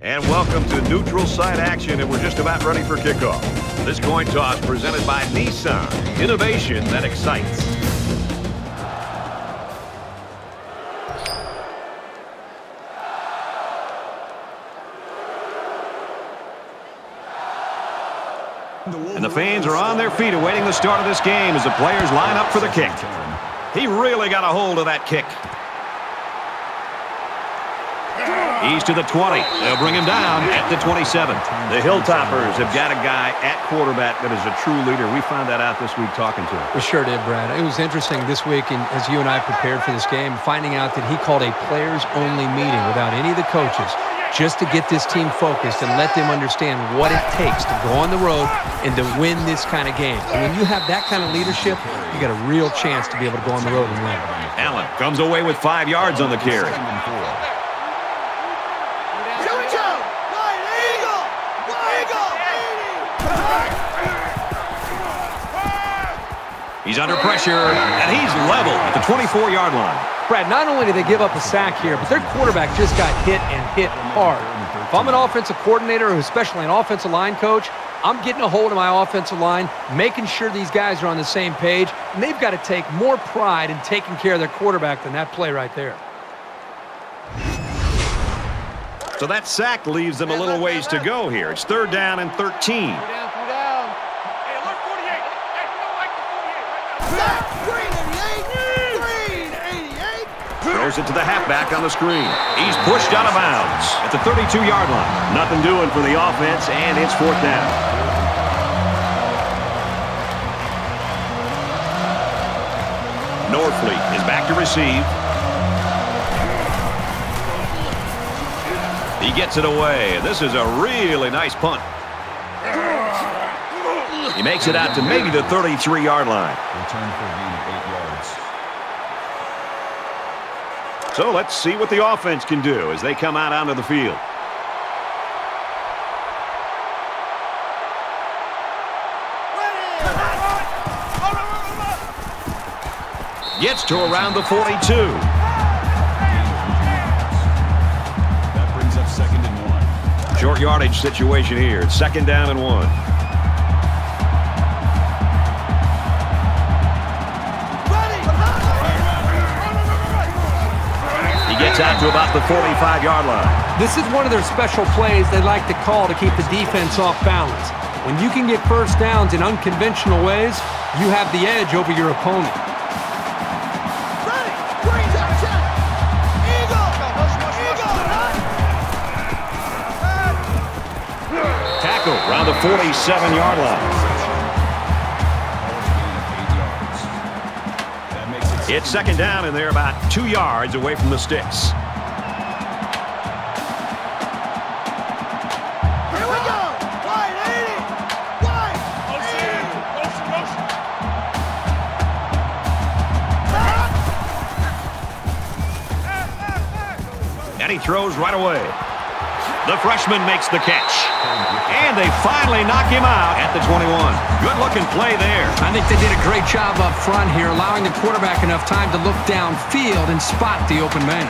And welcome to neutral site action, and we're just about ready for kickoff. This coin toss presented by Nissan. Innovation that excites. And the fans are on their feet awaiting the start of this game as the players line up for the kick. He really got a hold of that kick. He's to the 20. They'll bring him down at the 27. The Hilltoppers have got a guy at quarterback that is a true leader. We found that out this week talking to him. We sure did, Brad. It was interesting this week and as you and I prepared for this game, finding out that he called a players-only meeting without any of the coaches just to get this team focused and let them understand what it takes to go on the road and to win this kind of game. And when you have that kind of leadership, you got a real chance to be able to go on the road and win. Allen comes away with five yards on the carry. He's under pressure, and he's level at the 24-yard line. Brad, not only did they give up a sack here, but their quarterback just got hit and hit hard. If I'm an offensive coordinator, especially an offensive line coach, I'm getting a hold of my offensive line, making sure these guys are on the same page, and they've got to take more pride in taking care of their quarterback than that play right there. So that sack leaves them a little ways to go here. It's third down and 13. Throws it to the halfback on the screen. He's pushed out of bounds at the 32-yard line. Nothing doing for the offense, and it's fourth down. Norfleet is back to receive. He gets it away. This is a really nice punt. He makes it out to maybe the 33-yard line. Return for a gain of eight yards. So let's see what the offense can do as they come out onto the field. Gets to around the 42. That brings up second and one. Short yardage situation here. It's second down and one. Gets out to about the 45-yard line. This is one of their special plays they like to call to keep the defense off balance. When you can get first downs in unconventional ways, you have the edge over your opponent. Tackle around the 47-yard line. It's second down, and they're about two yards away from the sticks. And he throws right away. The freshman makes the catch. And they finally knock him out at the 21. Good-looking play there. I think they did a great job up front here, allowing the quarterback enough time to look downfield and spot the open man.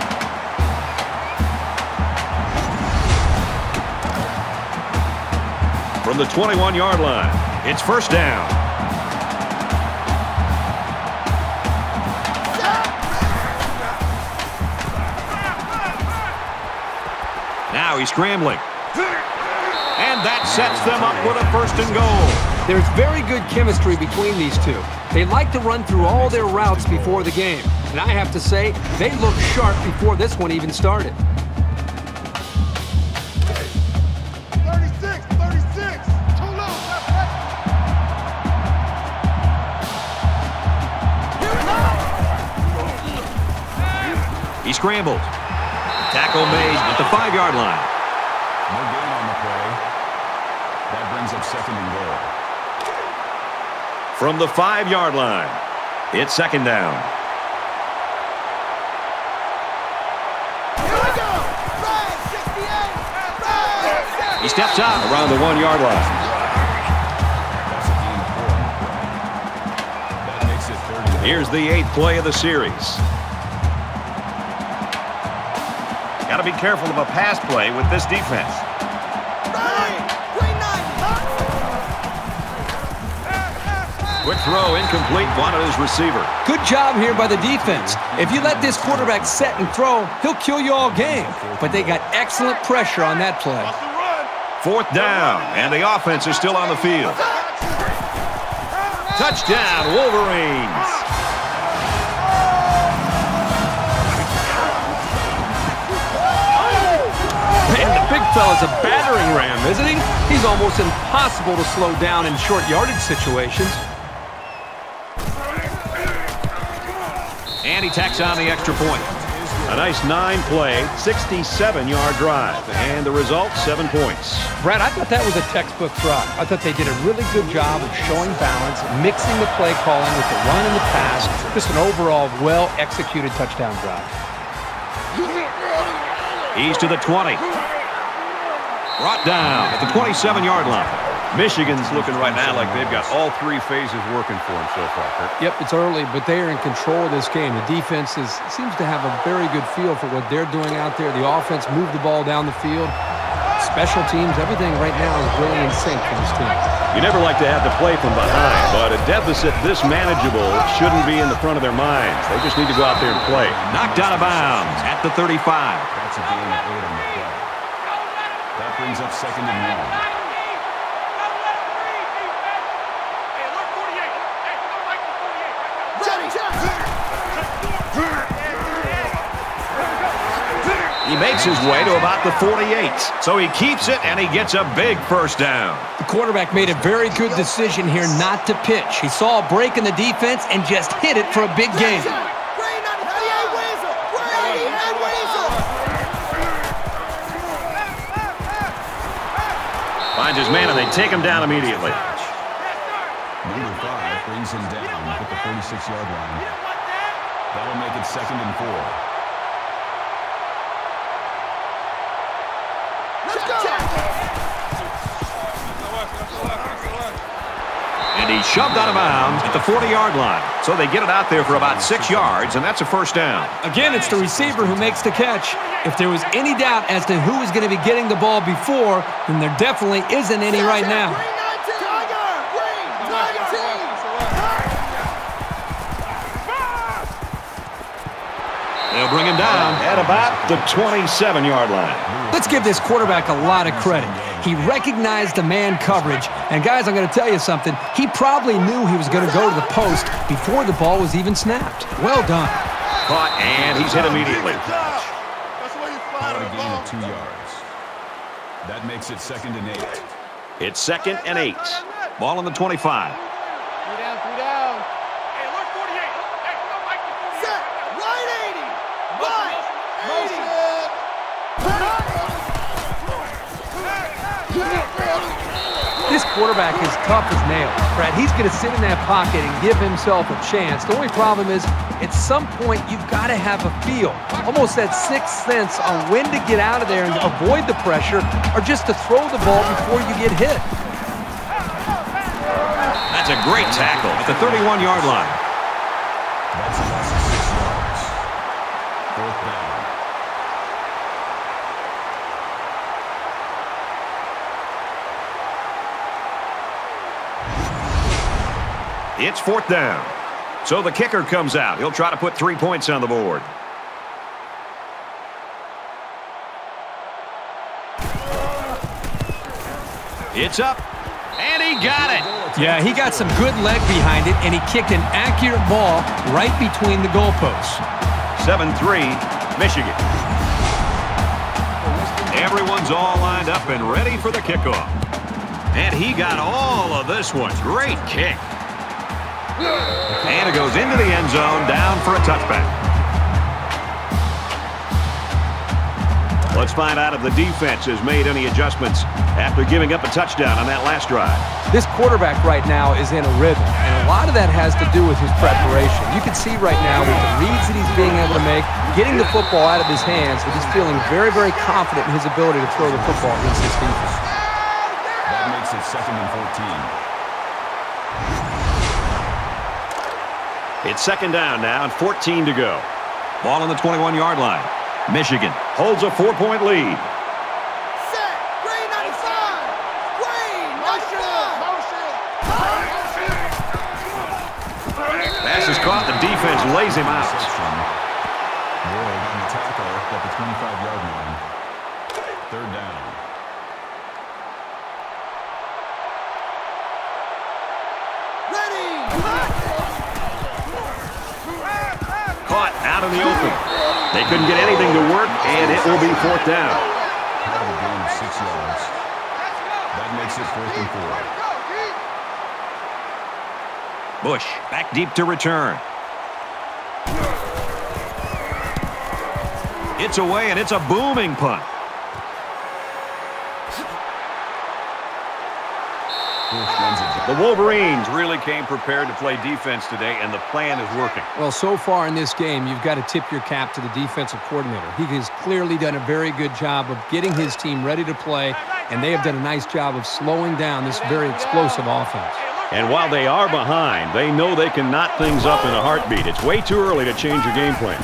From the 21-yard line, it's first down. Now he's scrambling. And that sets them up with a first and goal. There's very good chemistry between these two. They like to run through all their routes before the game. And I have to say, they look sharp before this one even started. 36, 36. Too low. Left, left. He scrambled. Tackle made at the five-yard line. Second and goal. From the five-yard line, it's second down. Here we go. Red, 68. Red. He steps out around the one-yard line. That's a gain of four on the play. That makes it third and goal. Here's the eighth play of the series. Got to be careful of a pass play with this defense. Throw, incomplete, wanted his receiver. Good job here by the defense. If you let this quarterback set and throw, he'll kill you all game. But they got excellent pressure on that play. Fourth down, and the offense is still on the field. Touchdown, Wolverines. Man, the big fella's a battering ram, isn't he? He's almost impossible to slow down in short yardage situations. And he tacks on the extra point. A nice nine-play, 67-yard drive. And the result, seven points. Brad, I thought that was a textbook drive. I thought they did a really good job of showing balance, mixing the play calling with the run and the pass. Just an overall well-executed touchdown drive. He's to the 20. Brought down at the 27-yard line. Michigan's looking right now like they've got all three phases working for them so far, Kurt. Yep, it's early, but they are in control of this game. The defense is, seems to have a very good feel for what they're doing out there. The offense moved the ball down the field. Special teams, everything right now is really in sync for this team. You never like to have to play from behind, but a deficit this manageable shouldn't be in the front of their minds. They just need to go out there and play. Knocked out of bounds at the 35. That's a gain of eight on the play. That brings up second and one. He makes his way to about the 48. So he keeps it, and he gets a big first down. The quarterback made a very good decision here not to pitch. He saw a break in the defense and just hit it for a big gain. Finds his man, and they take him down immediately. Number five brings him down at the 46-yard line. That'll make it second and four. And he shoved out of bounds at the 40-yard line. So they get it out there for about six yards, and that's a first down. Again, it's the receiver who makes the catch. If there was any doubt as to who was going to be getting the ball before, then there definitely isn't any right now. They'll bring him down at about the 27-yard line. Let's give this quarterback a lot of credit. He recognized the man coverage. And guys, I'm going to tell you something. He probably knew he was going to go to the post before the ball was even snapped. Well done. Caught, and he's hit immediately. Call it a gain of two yards. That makes it second and eight. It's second and eight. Ball on the 25. Quarterback is tough as nails. Brad, he's going to sit in that pocket and give himself a chance. The only problem is, at some point, you've got to have a feel, almost that sixth sense on when to get out of there and avoid the pressure or just to throw the ball before you get hit. That's a great tackle at the 31-yard line. It's fourth down. So the kicker comes out. He'll try to put three points on the board. It's up, and he got it. Yeah, he got some good leg behind it, and he kicked an accurate ball right between the goalposts. 7-3, Michigan. Everyone's all lined up and ready for the kickoff. And he got all of this one. Great kick. And it goes into the end zone, down for a touchback. Let's find out if the defense has made any adjustments after giving up a touchdown on that last drive. This quarterback right now is in a rhythm, and a lot of that has to do with his preparation. You can see right now with the reads that he's being able to make, getting the football out of his hands, that he's feeling very, very confident in his ability to throw the football against this defense. That makes it second and 14. It's second down now and 14 to go. Ball on the 21-yard line. Michigan holds a four-point lead. Set. Green 95. Green 95. Pass is caught. The defense lays him out. Boyd on the tackle at the 25-yard line. Third down. Ready. Caught out in the open. They couldn't get anything to work, and it will be fourth down. Part of a gain of six yards. That makes it fourth and four. Bush back deep to return. It's away, and it's a booming punt. Fourth runs it back. The Wolverines really came prepared to play defense today, and the plan is working. Well, so far in this game, you've got to tip your cap to the defensive coordinator. He has clearly done a very good job of getting his team ready to play, and they have done a nice job of slowing down this very explosive offense. And while they are behind, they know they can knot things up in a heartbeat. It's way too early to change your game plan.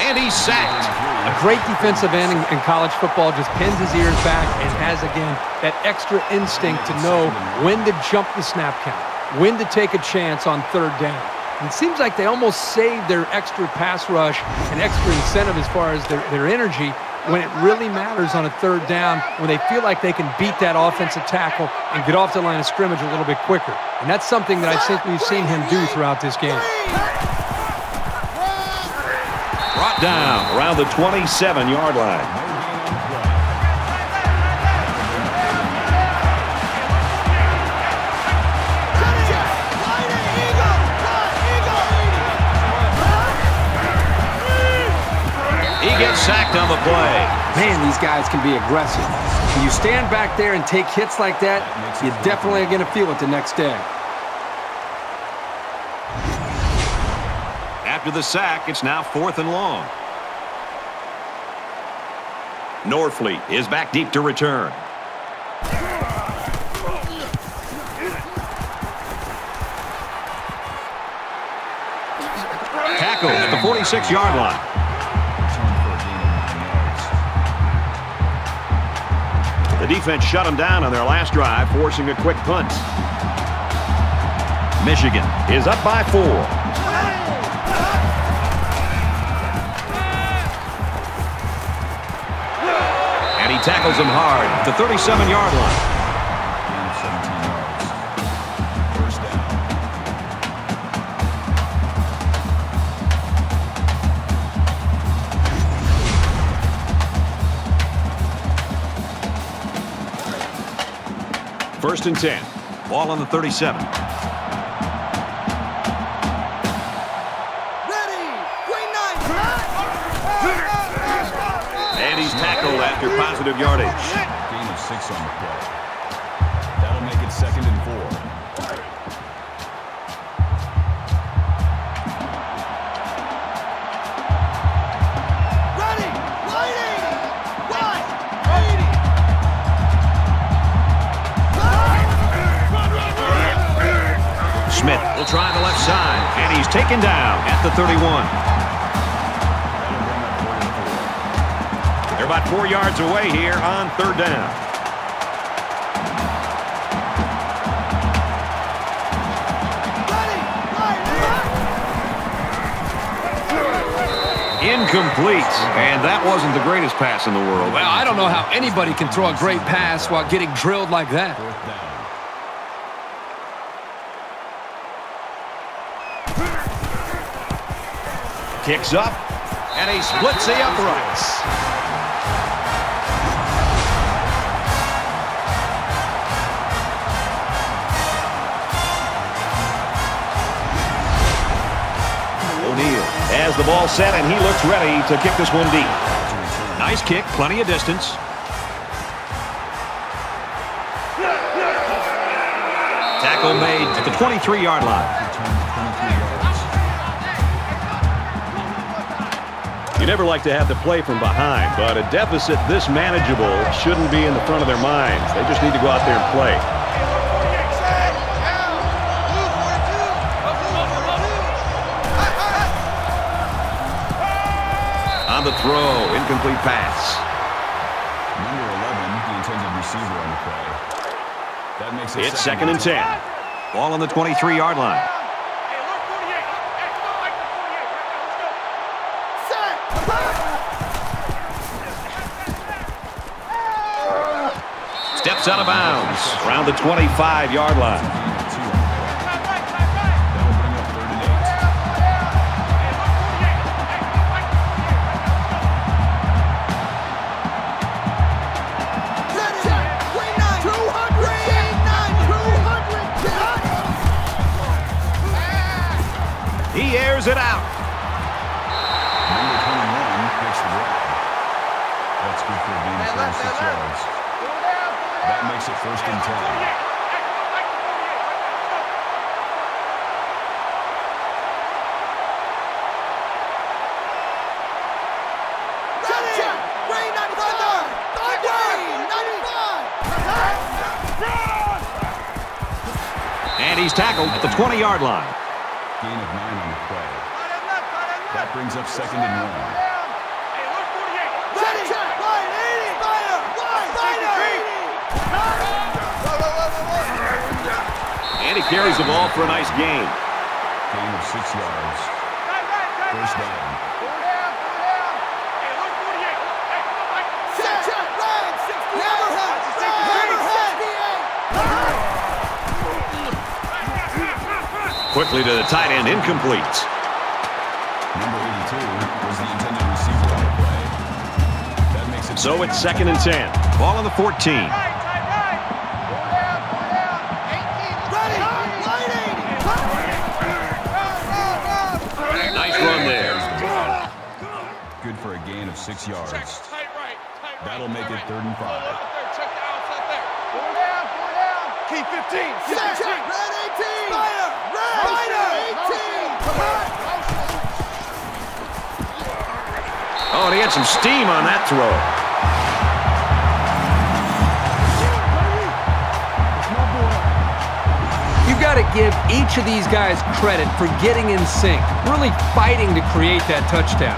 And he's sacked. A great defensive end in, college football just pins his ears back and has, again, that extra instinct to know when to jump the snap count, when to take a chance on third down. It seems like they almost save their extra pass rush and extra incentive as far as their, their energy when it really matters on a third down, when they feel like they can beat that offensive tackle and get off the line of scrimmage a little bit quicker. And that's something that I think we've seen him do throughout this game. Brought down around the 27-yard line. He gets sacked on the play. Man, these guys can be aggressive. When you stand back there and take hits like that, you're definitely are going to feel it the next day. After the sack, it's now fourth and long. Norfleet is back deep to return. Tackle at the 46-yard line. The defense shut them down on their last drive, forcing a quick punt. Michigan is up by four. Tackles him hard the 37-yard line. Gain of 17 yards. First down. First and 10. Ball on the 37. Tackled after positive yardage. Gain of six on the play. That'll make it second and four. Ready! Lighting! One! Eighty! Smith will try the left side, and he's taken down at the 31. They're about four yards away here on third down. Incomplete, and that wasn't the greatest pass in the world. Well, I don't know how anybody can throw a great pass while getting drilled like that. Kicks up, and he splits the uprights. The ball set, and he looks ready to kick this one deep. Nice kick, plenty of distance. Tackle made at the 23-yard line. Return to 23 yards. You never like to have to play from behind, but a deficit this manageable shouldn't be in the front of their minds. They just need to go out there and play. Throw. Incomplete pass. Number 11, the intended receiver on the play. That makes it It's second and 10. Ball on the 23-yard line. Steps out of bounds around the 25-yard line. At the 20-yard line. Gain of nine on the play. That brings up second and one. Ready. Check. Right. 80. Spider. Right. Spider. And he carries the ball for a nice gain. Gain of six yards. First down. Quickly to the tight end, incomplete. Number 82 was the intended receiver on the play. That makes it So it's second and 10. Ball on the 14. Ready. Lighting. Nice run there. good for a gain of six yards. That'll make it third and five. Key 15. Check. Check. Red 18. Spider. Red. Spider. 18. Oh, and he had some steam on that throw. You've got to give each of these guys credit for getting in sync, really fighting to create that touchdown.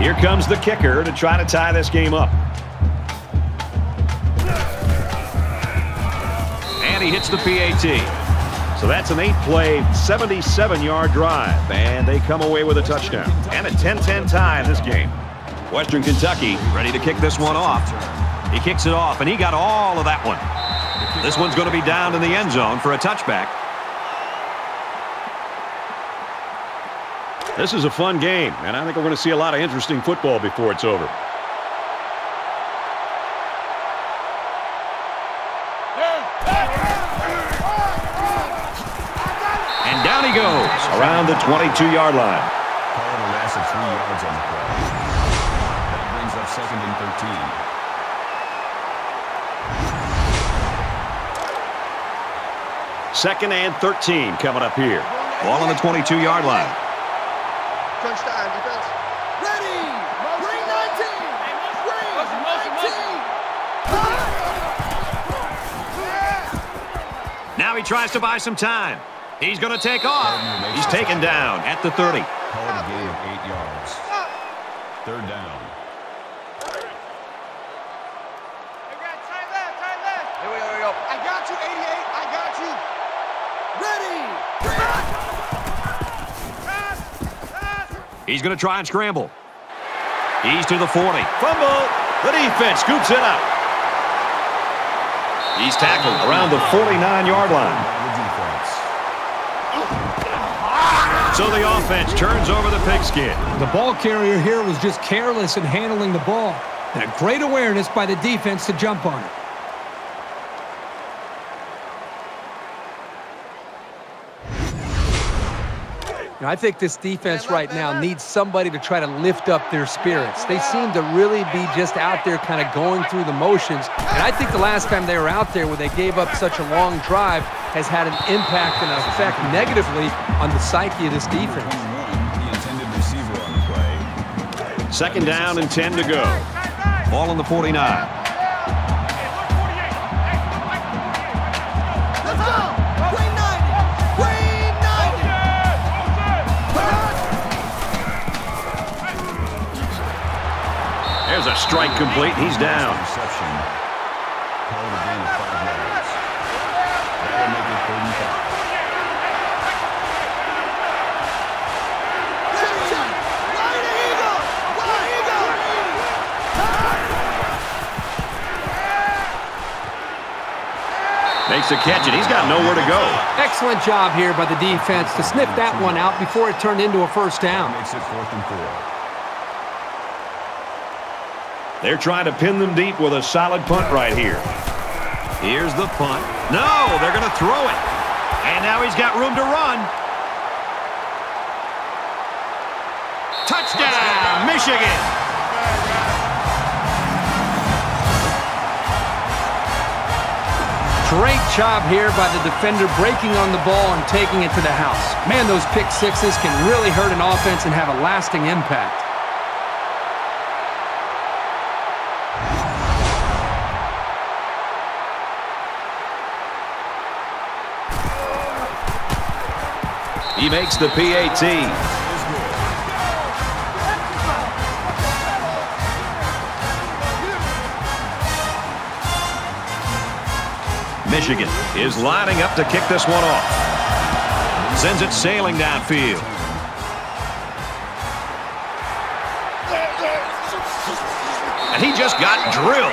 Here comes the kicker to try to tie this game up. Hits the PAT. So that's an eight-play, 77-yard drive, and they come away with a touchdown. And a 10-10 tie in this game. Western Kentucky ready to kick this one off. He kicks it off, and he got all of that one. This one's going to be down in the end zone for a touchback. This is a fun game, and I think we're going to see a lot of interesting football before it's over. The 22-yard line. Call it a loss of three yards on the play. That brings up second and 13. Second and 13 coming up here. Ball on the 22-yard line. Crunch time, defense. Ready. Green 19. Green 19. Now he tries to buy some time. He's going to take off. He's taken down at the 30. Call a gain of eight yards. Third down. Here we go, here we go. I got you, 88. I got you. Ready. He's going to try and scramble. He's to the 40. Fumble. The defense scoops it up. He's tackled around the 49-yard line. So the offense turns over the pigskin. The ball carrier here was just careless in handling the ball. And a great awareness by the defense to jump on it. You know, I think this defense right now needs somebody to try to lift up their spirits. They seem to really be just out there kind of going through the motions. And I think the last time they were out there where they gave up such a long drive has had an impact and effect negatively on the psyche of this defense. Second down and 10 to go. Ball on the 49. There's a strike complete. He's down. Makes a catch, and he's got nowhere to go. Excellent job here by the defense to sniff that one out before it turned into a first down. Makes it fourth and four. They're trying to pin them deep with a solid punt right here. Here's the punt. No, they're going to throw it. And now he's got room to run. Touchdown, Michigan. Great job here by the defender breaking on the ball and taking it to the house. Man, those pick sixes can really hurt an offense and have a lasting impact. He makes the PAT. Michigan is lining up to kick this one off. Sends it sailing downfield. And he just got drilled.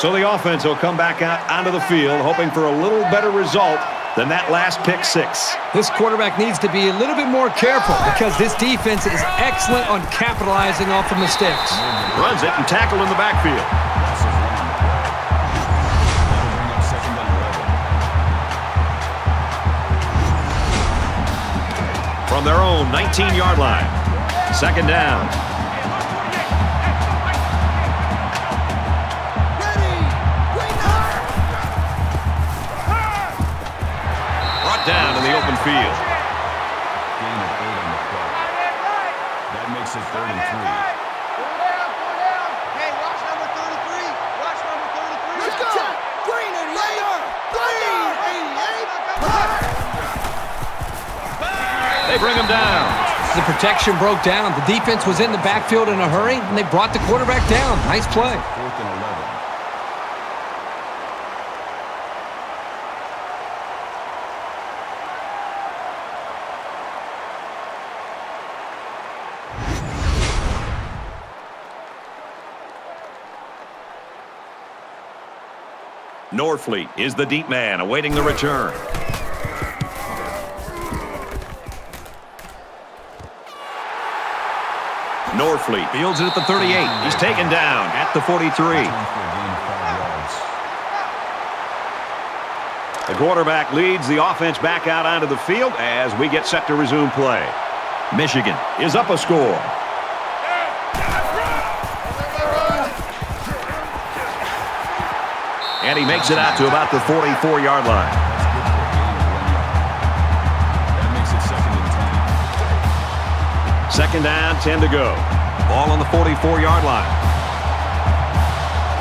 So the offense will come back out onto the field hoping for a little better result than that last pick six. This quarterback needs to be a little bit more careful because this defense is excellent on capitalizing off of mistakes. Runs it and tackled in the backfield. Loss of one on the play. That'll bring up second down 11. From their own 19-yard line. Second down. In field. Gain of eight on the play. That makes it third and three. Hey, watch number 33. Watch number 33. Let's go. Green 88. Green 88. They bring him down. The protection broke down. The defense was in the backfield in a hurry, and they brought the quarterback down. Nice play. Fourth and 11. Norfleet is the deep man awaiting the return. Norfleet fields it at the 38. He's taken down at the 43. Time for a gain of five yards. The quarterback leads the offense back out onto the field as we get set to resume play. Michigan is up a score. And he makes it out to about the 44-yard line. That's good for a gain of one yard. That makes it second and 10. Down, 10 to go. Ball on the 44-yard line.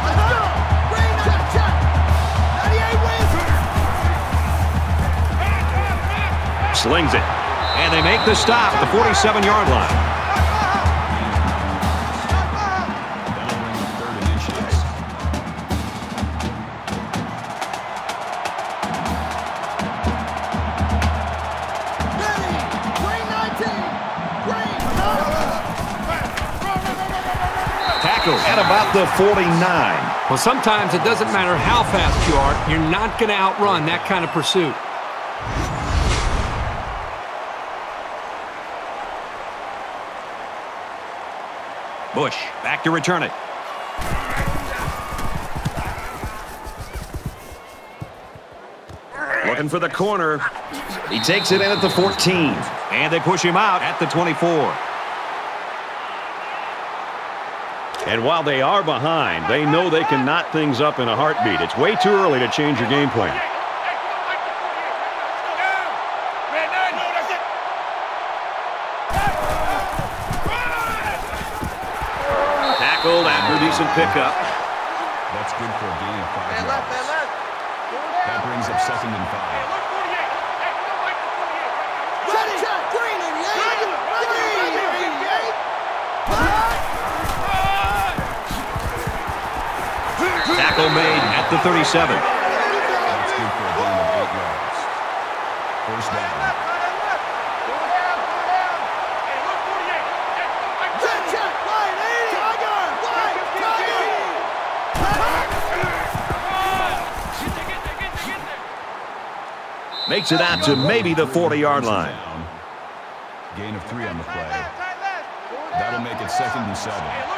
Let's go. Green check, check. 98 wins. Slings it. And they make the stop at the 47-yard line. At about the 49. Well, sometimes it doesn't matter how fast you are, you're not going to outrun that kind of pursuit. Bush back to return it. Looking for the corner. He takes it in at the 14. And they push him out at the 24. And while they are behind, they know they can knot things up in a heartbeat. It's way too early to change your game plan. Tackled after decent pickup. That's good for a gain of five Man left, man yards. That brings up second and five. The 37. That's good for a of eight yards. First down. Check, check. Line 80. Tiger. Line. Tiger. Makes it out to maybe the 40-yard line. Gain of three on the play. That'll make it second and seven.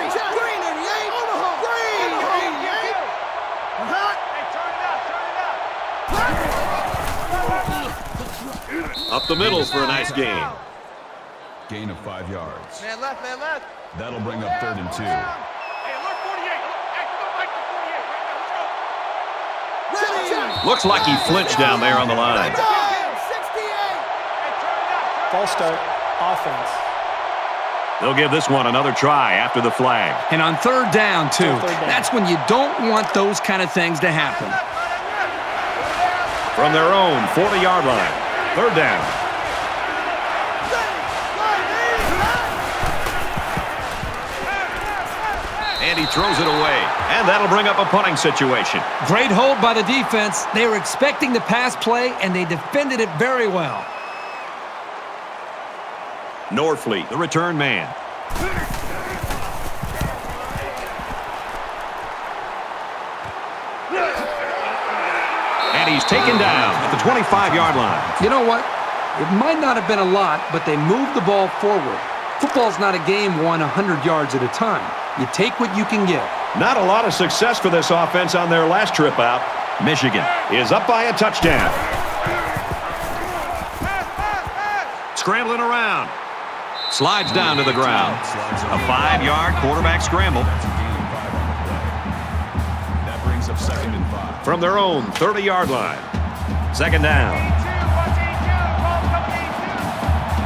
Ready. Check. Green 88. Omaha. Green 88. Uh-huh. Up the middle for a nice gain. Gain of five yards. Man left, man left. That'll bring up third and two. Ready. Check. Looks like he flinched down there on the line. Time. 68. False start. Offense. They'll give this one another try after the flag. And on third down, too. Third down. That's when you don't want those kind of things to happen. From their own 40-yard line. Third down. And he throws it away. And that'll bring up a punting situation. Great hold by the defense. They were expecting the pass play, and they defended it very well. Norfleet, the return man. And he's taken down at the 25-yard line. You know what? It might not have been a lot, but they moved the ball forward. Football's not a game won 100 yards at a time. You take what you can get. Not a lot of success for this offense on their last trip out. Michigan is up by a touchdown. Scrambling around. Slides down to the ground. A five-yard quarterback scramble from their own 30-yard line. Second down.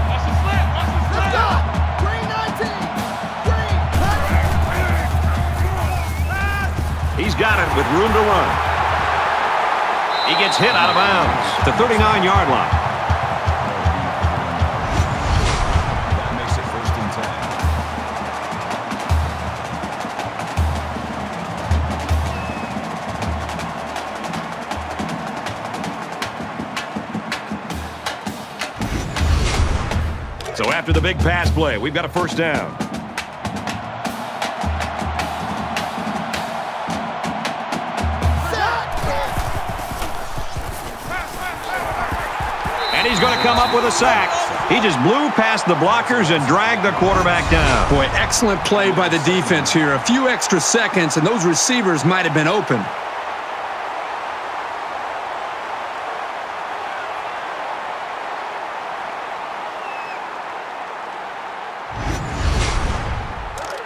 Let's go. Green 19. Green. He's got it with room to run. He gets hit out of bounds. The 39-yard line. Big pass play, we've got a first down. And he's going to come up with a sack. He just blew past the blockers and dragged the quarterback down. Boy, excellent play by the defense here. A few extra seconds, and those receivers might have been open.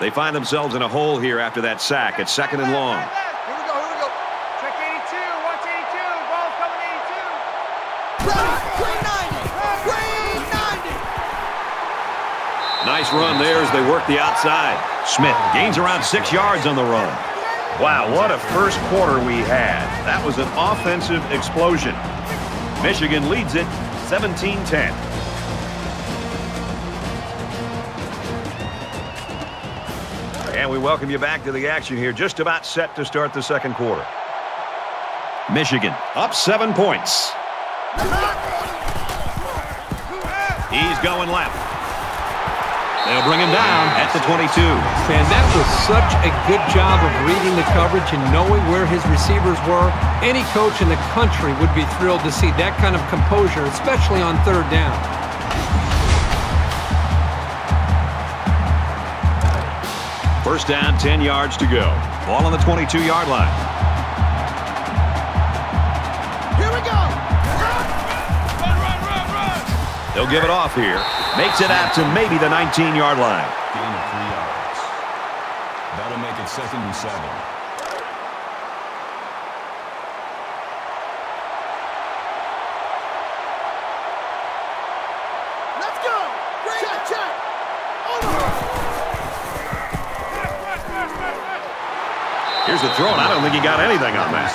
They find themselves in a hole here after that sack at second and long. Here we go, here we go. Check 82, watch 82, ball's coming 82. Ready. Green 90. Green 90. Nice run there as they work the outside. Smith gains around six yards on the run. Wow, what a first quarter we had. That was an offensive explosion. Michigan leads it 17-10. We welcome you back to the action here. Just about set to start the second quarter. Michigan up seven points. He's going left. They'll bring him down at the 22. Man, that was such a good job of reading the coverage and knowing where his receivers were. Any coach in the country would be thrilled to see that kind of composure, especially on third down. First down, 10 yards to go. Ball on the 22-yard line. Here we go. Run, run, run, run! They'll give it off here. Makes it out to maybe the 19-yard line. Gain of three yards. That'll make it second and seven. Here's the throw, and I don't think he got anything on that.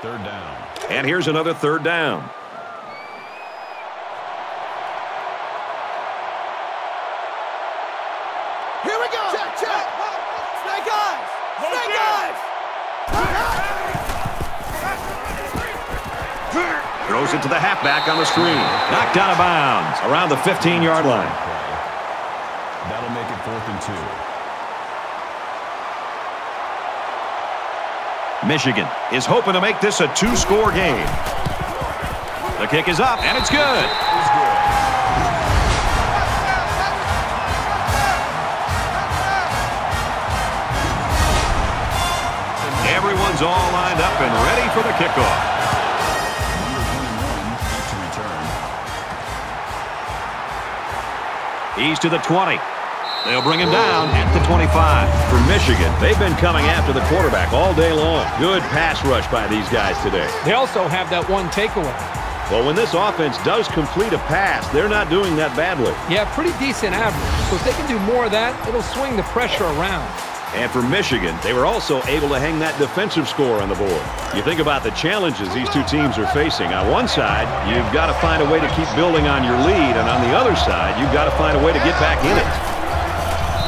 Third down. And here's another third down. Here we go. Check, check. Snake eyes. Snake eyes. Throws it to the halfback on the screen. Knocked out of bounds around the 15-yard line. That'll make it fourth and two. Michigan is hoping to make this a two-score game. The kick is up, and it's good. Everyone's all lined up and ready for the kickoff. Number 21 back to return. He's to the 20. They'll bring him down at the 25. For Michigan, they've been coming after the quarterback all day long. Good pass rush by these guys today. They also have that one takeaway. Well, when this offense does complete a pass, they're not doing that badly. Yeah, pretty decent average. So if they can do more of that, it'll swing the pressure around. And for Michigan, they were also able to hang that defensive score on the board. You think about the challenges these two teams are facing. On one side, you've got to find a way to keep building on your lead, and on the other side, you've got to find a way to get back in it.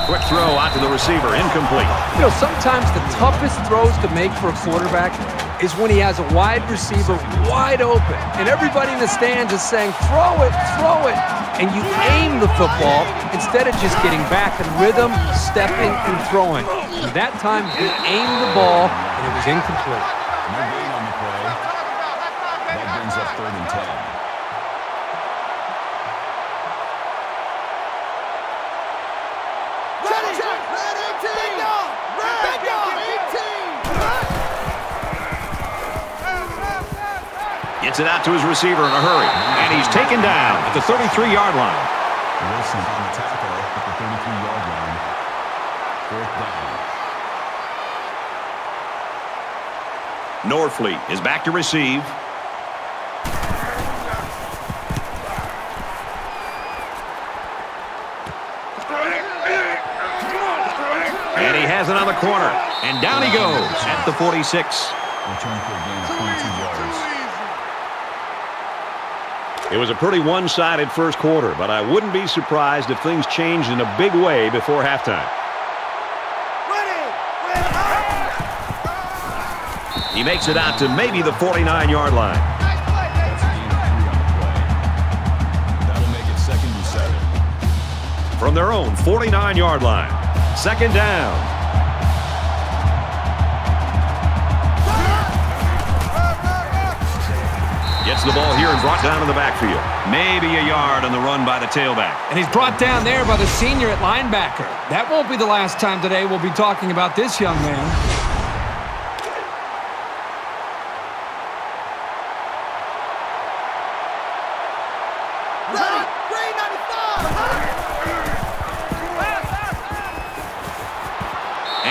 Quick throw out to the receiver, incomplete. You know, sometimes the toughest throws to make for a quarterback is when he has a wide receiver wide open, and everybody in the stands is saying, throw it, throw it, and you aim the football instead of just getting back in rhythm, stepping, and throwing. And that time, he aimed the ball, and it was incomplete. You're on the play. That brings up third and 10. Gets it out to his receiver in a hurry, and he's taken down at the 33-yard line. Wilson on the tackle at the 33-yard line. Fourth down. Norfleet is back to receive. And he has it on the corner. And down he goes at the 46. Return for a gain of 22 yards. It was a pretty one-sided first quarter, but I wouldn't be surprised if things changed in a big way before halftime. Ready, He makes it out to maybe the 49-yard line. That's a gain of three on the play. That'll make it second and seven. From their own 49-yard line. Second down. The ball here and brought down in the backfield. Maybe a yard on the run by the tailback. And he's brought down there by the senior at linebacker. That won't be the last time today we'll be talking about this young man. ready, green 95.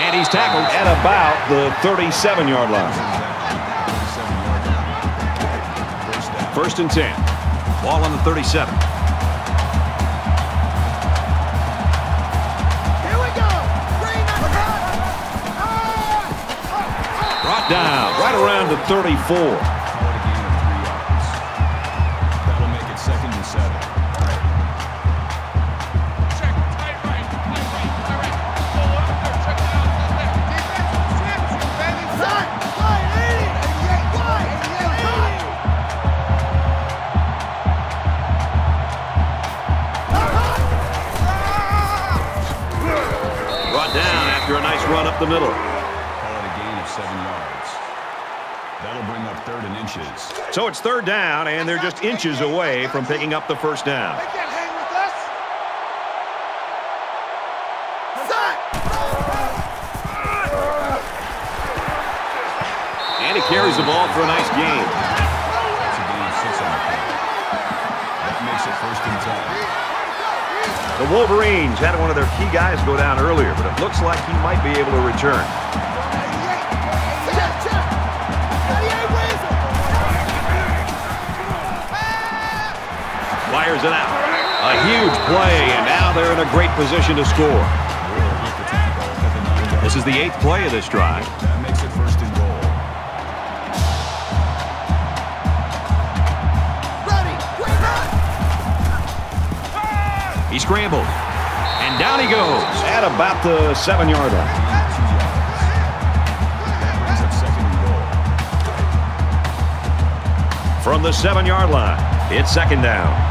And he's tackled at about the 37-yard line. First. And 10. Ball on the 37. Here we go. Green 95. Ah! Ah! Ah! Brought down right around the 34. The middle. Call it a gain of seven yards. That'll bring up third and inches. So it's third down, and they're just inches away from picking up the first down. They can't hang with us. Set. And he carries the ball for a nice gain. The Wolverines had one of their key guys go down earlier, but it looks like he might be able to return. Check, check. 88 Weasel. Fires it out. A huge play, and now they're in a great position to score. This is the eighth play of this drive. He scrambled. And down he goes at about the seven-yard line. From the seven-yard line, it's second down.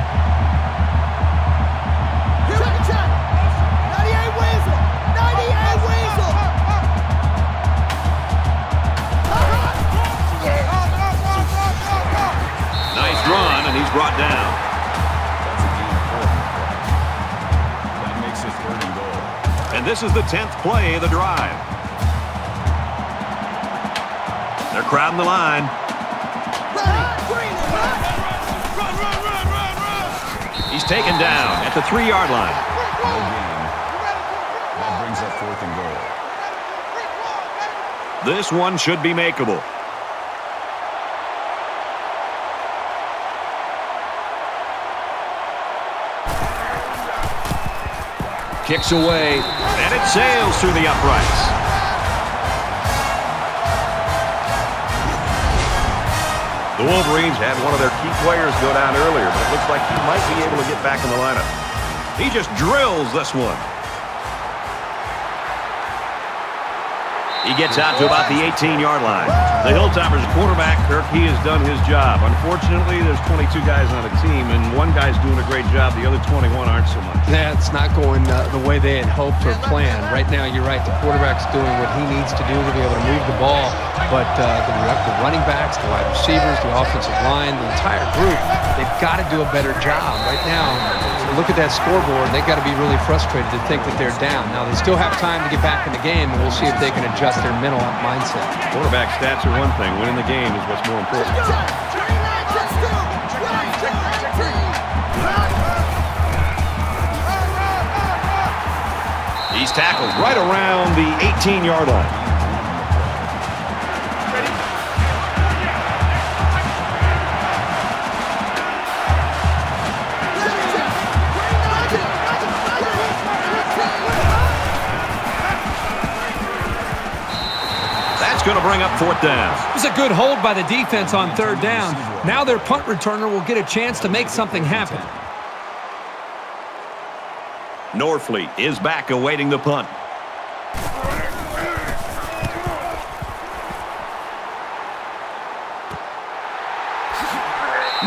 This is the 10th play of the drive. They're crowding the line. He's taken down at the three-yard line. No gain. That brings up fourth and goal. This one should be makeable. Kicks away, and it sails through the uprights. The Wolverines had one of their key players go down earlier, but it looks like he might be able to get back in the lineup. He just drills this one. He gets out to about the 18-yard line. The Hilltoppers quarterback, Kirk, he has done his job. Unfortunately, there's 22 guys on a team, and one guy's doing a great job. The other 21 aren't so much. It's not going uh, the way they had hoped or planned. Right now, you're right. The quarterback's doing what he needs to do to be able to move the ball. But uh, the, the running backs, the wide receivers, the offensive line, the entire group, they've got to do a better job. Right now, look at that scoreboard. They've got to be really frustrated to think that they're down. Now, they still have time to get back in the game, and we'll see if they can adjust their mental mindset. Quarterback stats are one thing. Winning the game is what's more important. Green line, check two. Right to 19. He's tackled right around the 18-yard line. Bring up fourth down. It was a good hold by the defense on third down. Now their punt returner will get a chance to make something happen. Norfleet is back awaiting the punt.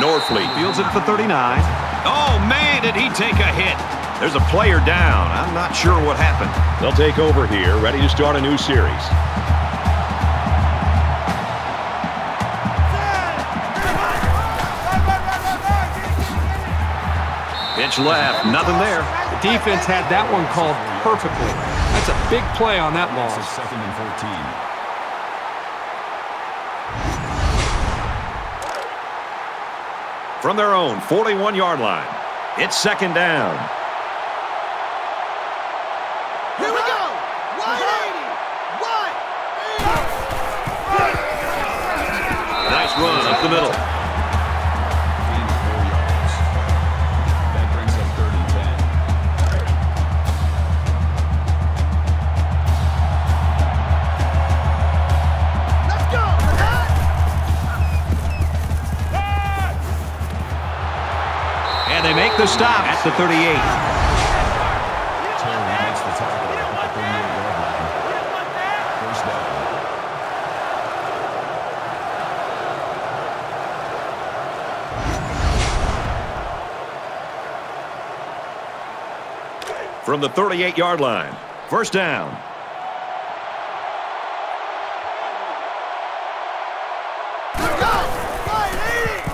Norfleet fields it for the 39. Oh, man, did he take a hit. There's a player down. I'm not sure what happened. They'll take over here, ready to start a new series. Pitch left, nothing there. The defense had that one called perfectly. That's a big play on that This is loss. second and 14. From their own 41-yard line, it's second down. First down. From the 38-yard line, first down. Go. 180.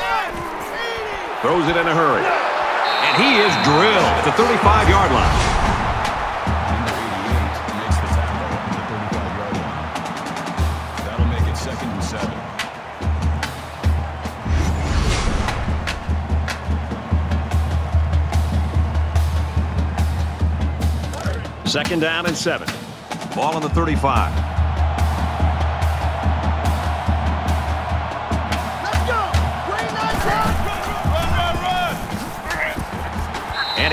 180. Throws it in a hurry. And he is drilled at the 35-yard line. Number 88 makes the tackle at the 35-yard line. That'll make it second and seven. Second down and seven. Ball on the 35.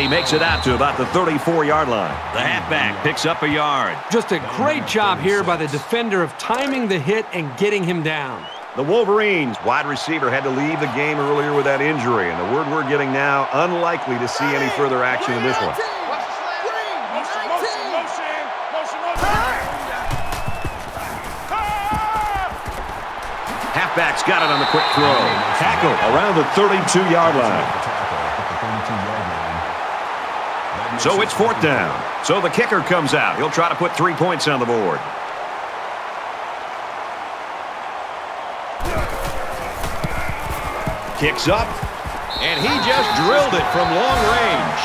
He makes it out to about the 34-yard line. The halfback picks up a yard. Just a great job here by the defender of timing the hit and getting him down. The Wolverines wide receiver had to leave the game earlier with that injury, and the word we're getting now, unlikely to see any further action in this one. Green 19. halfback's got it on the quick throw. Tackle around the 32-yard line. So it's fourth down. So the kicker comes out. He'll try to put three points on the board. Kicks up, and he just drilled it from long range.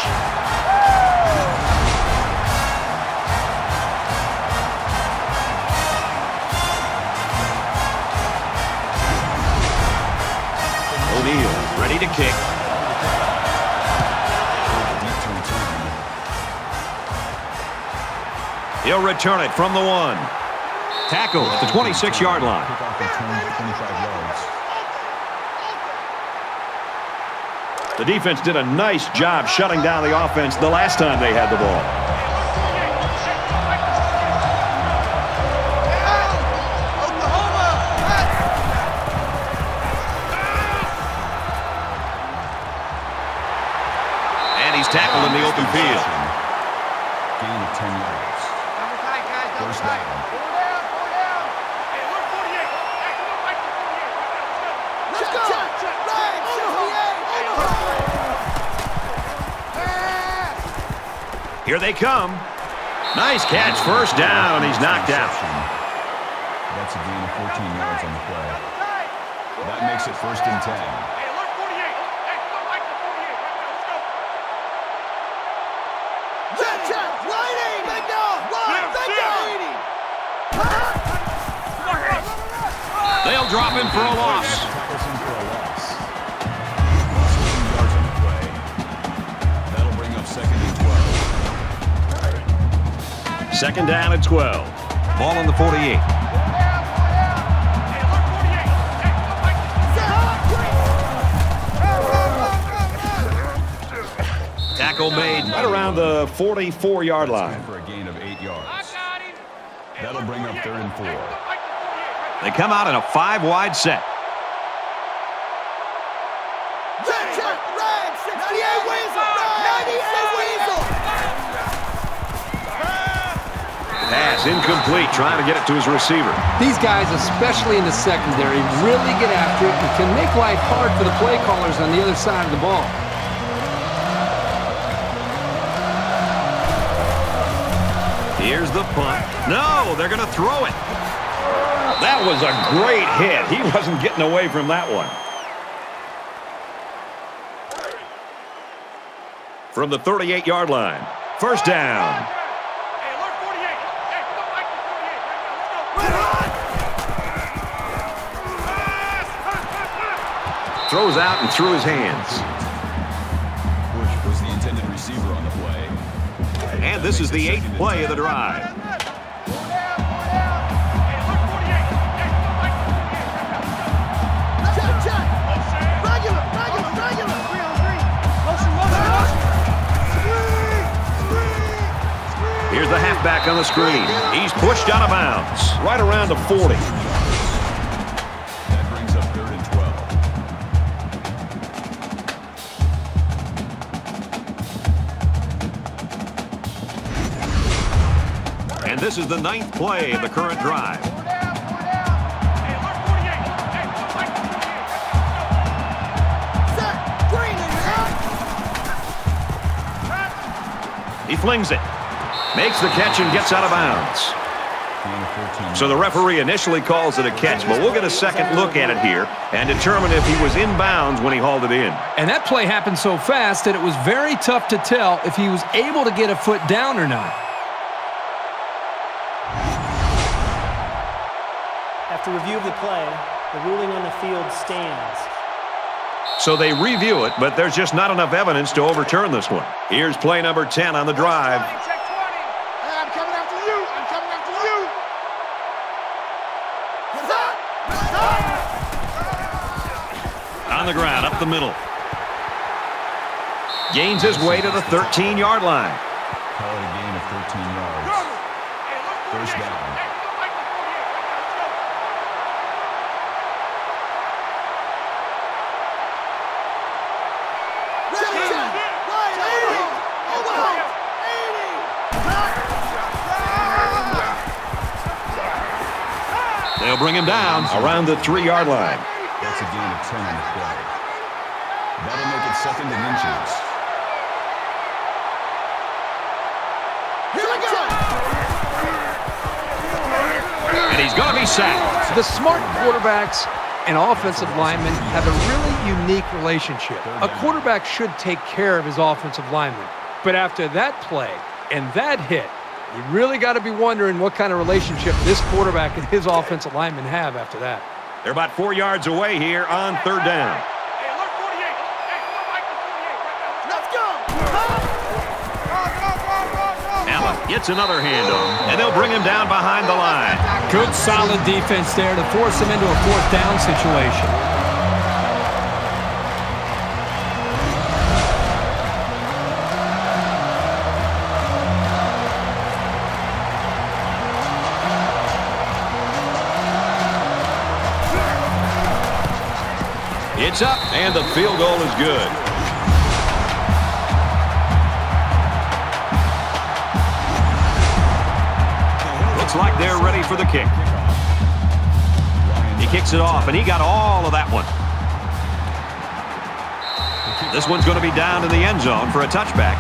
O'Neal ready to kick. He'll return it from the one. Tackle at the 26-yard line. The defense did a nice job shutting down the offense the last time they had the ball. They come. Nice catch, first down, and he's knocked out. That's a gain of 14 yards on the play. That makes it first and 10. They'll drop him for a loss. Second down at 12. Ball on the 48. Tackle made right around the 44-yard line. For a gain of eight yards. That'll bring up third and four. They come out in a five-wide set. Incomplete, trying to get it to his receiver. These guys, especially in the secondary, really get after it and can make life hard for the play callers on the other side of the ball. Here's the punt. No, they're going to throw it. That was a great hit. He wasn't getting away from that one. From the 38-yard line. First down. Throws out and through his hands. Bush was the intended receiver on the play. And this is the eighth play of the drive. Here's the halfback on the screen. He's pushed out of bounds. Right around the 40. This is the ninth play of the current drive. He flings it. Makes the catch and gets out of bounds. So the referee initially calls it a catch, but we'll get a second look at it here and determine if he was in bounds when he hauled it in. And that play happened so fast that it was very tough to tell if he was able to get a foot down or not. After review of the play, the ruling on the field stands. So they review it, but there's just not enough evidence to overturn this one. Here's play number 10 on the drive. on the ground, up the middle. Gains his way to the 13-yard line. Call it a gain of 13 yards. First down. Bring him down around the three-yard line. That's a gain of 10 on the play. That'll make it second and inches. Here we go. And he's going to be sacked. The smart quarterbacks and offensive linemen have a really unique relationship. A quarterback should take care of his offensive lineman. But after that play and that hit, you really got to be wondering what kind of relationship this quarterback and his offensive lineman have after that. They're about four yards away here on third down. Hey, alert 48. Hey, come back 48. Let's go. Allen gets another hand on, and they'll bring him down behind the line. Good solid defense there to force him into a fourth down situation. Up, and the field goal is good. Looks like they're ready for the kick. He kicks it off, and he got all of that one. This one's going to be down in the end zone for a touchback.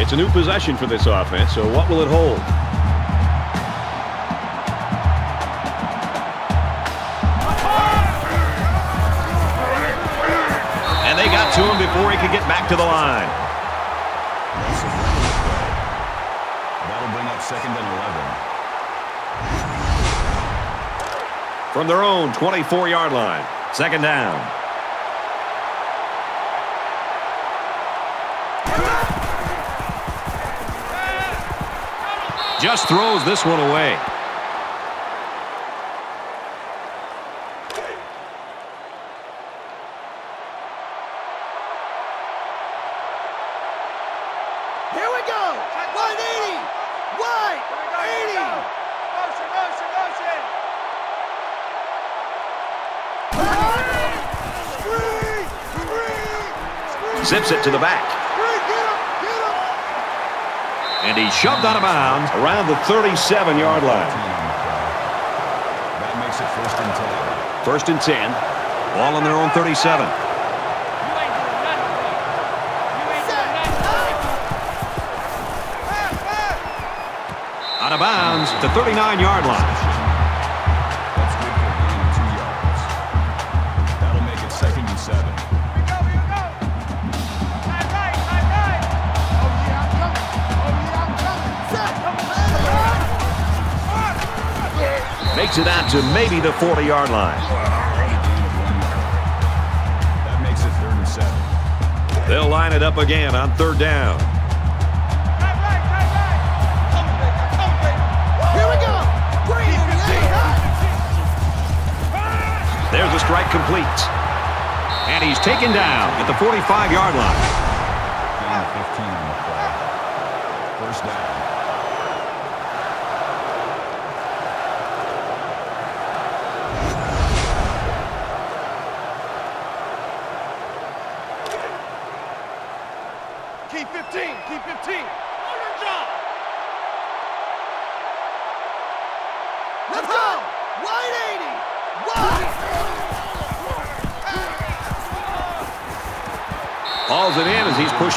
It's a new possession for this offense, so what will it hold? Before he could get back to the line. That'll bring up second and 11. From their own 24-yard line. Second down. Just throws this one away. Here we go. Wide 80. Wide 80. Motion, motion, motion. Screen. Screen. Zips it to the back. Screen. Get him. Get him. And he shoved out of bounds around the 37-yard line. on the play. That makes it first and 10. First and 10. Ball on their own 37. You ain't doing nothing. You ain't doing nothing. Pass, pass. Out of bounds the 39-yard line. Makes it out to maybe the 40-yard line. That makes it third and seven. They'll line it up again on third down. Tight right, tight right. Coming, baby. Coming, baby. Here we go. Green. There's a strike complete. And he's taken down at the 45-yard line.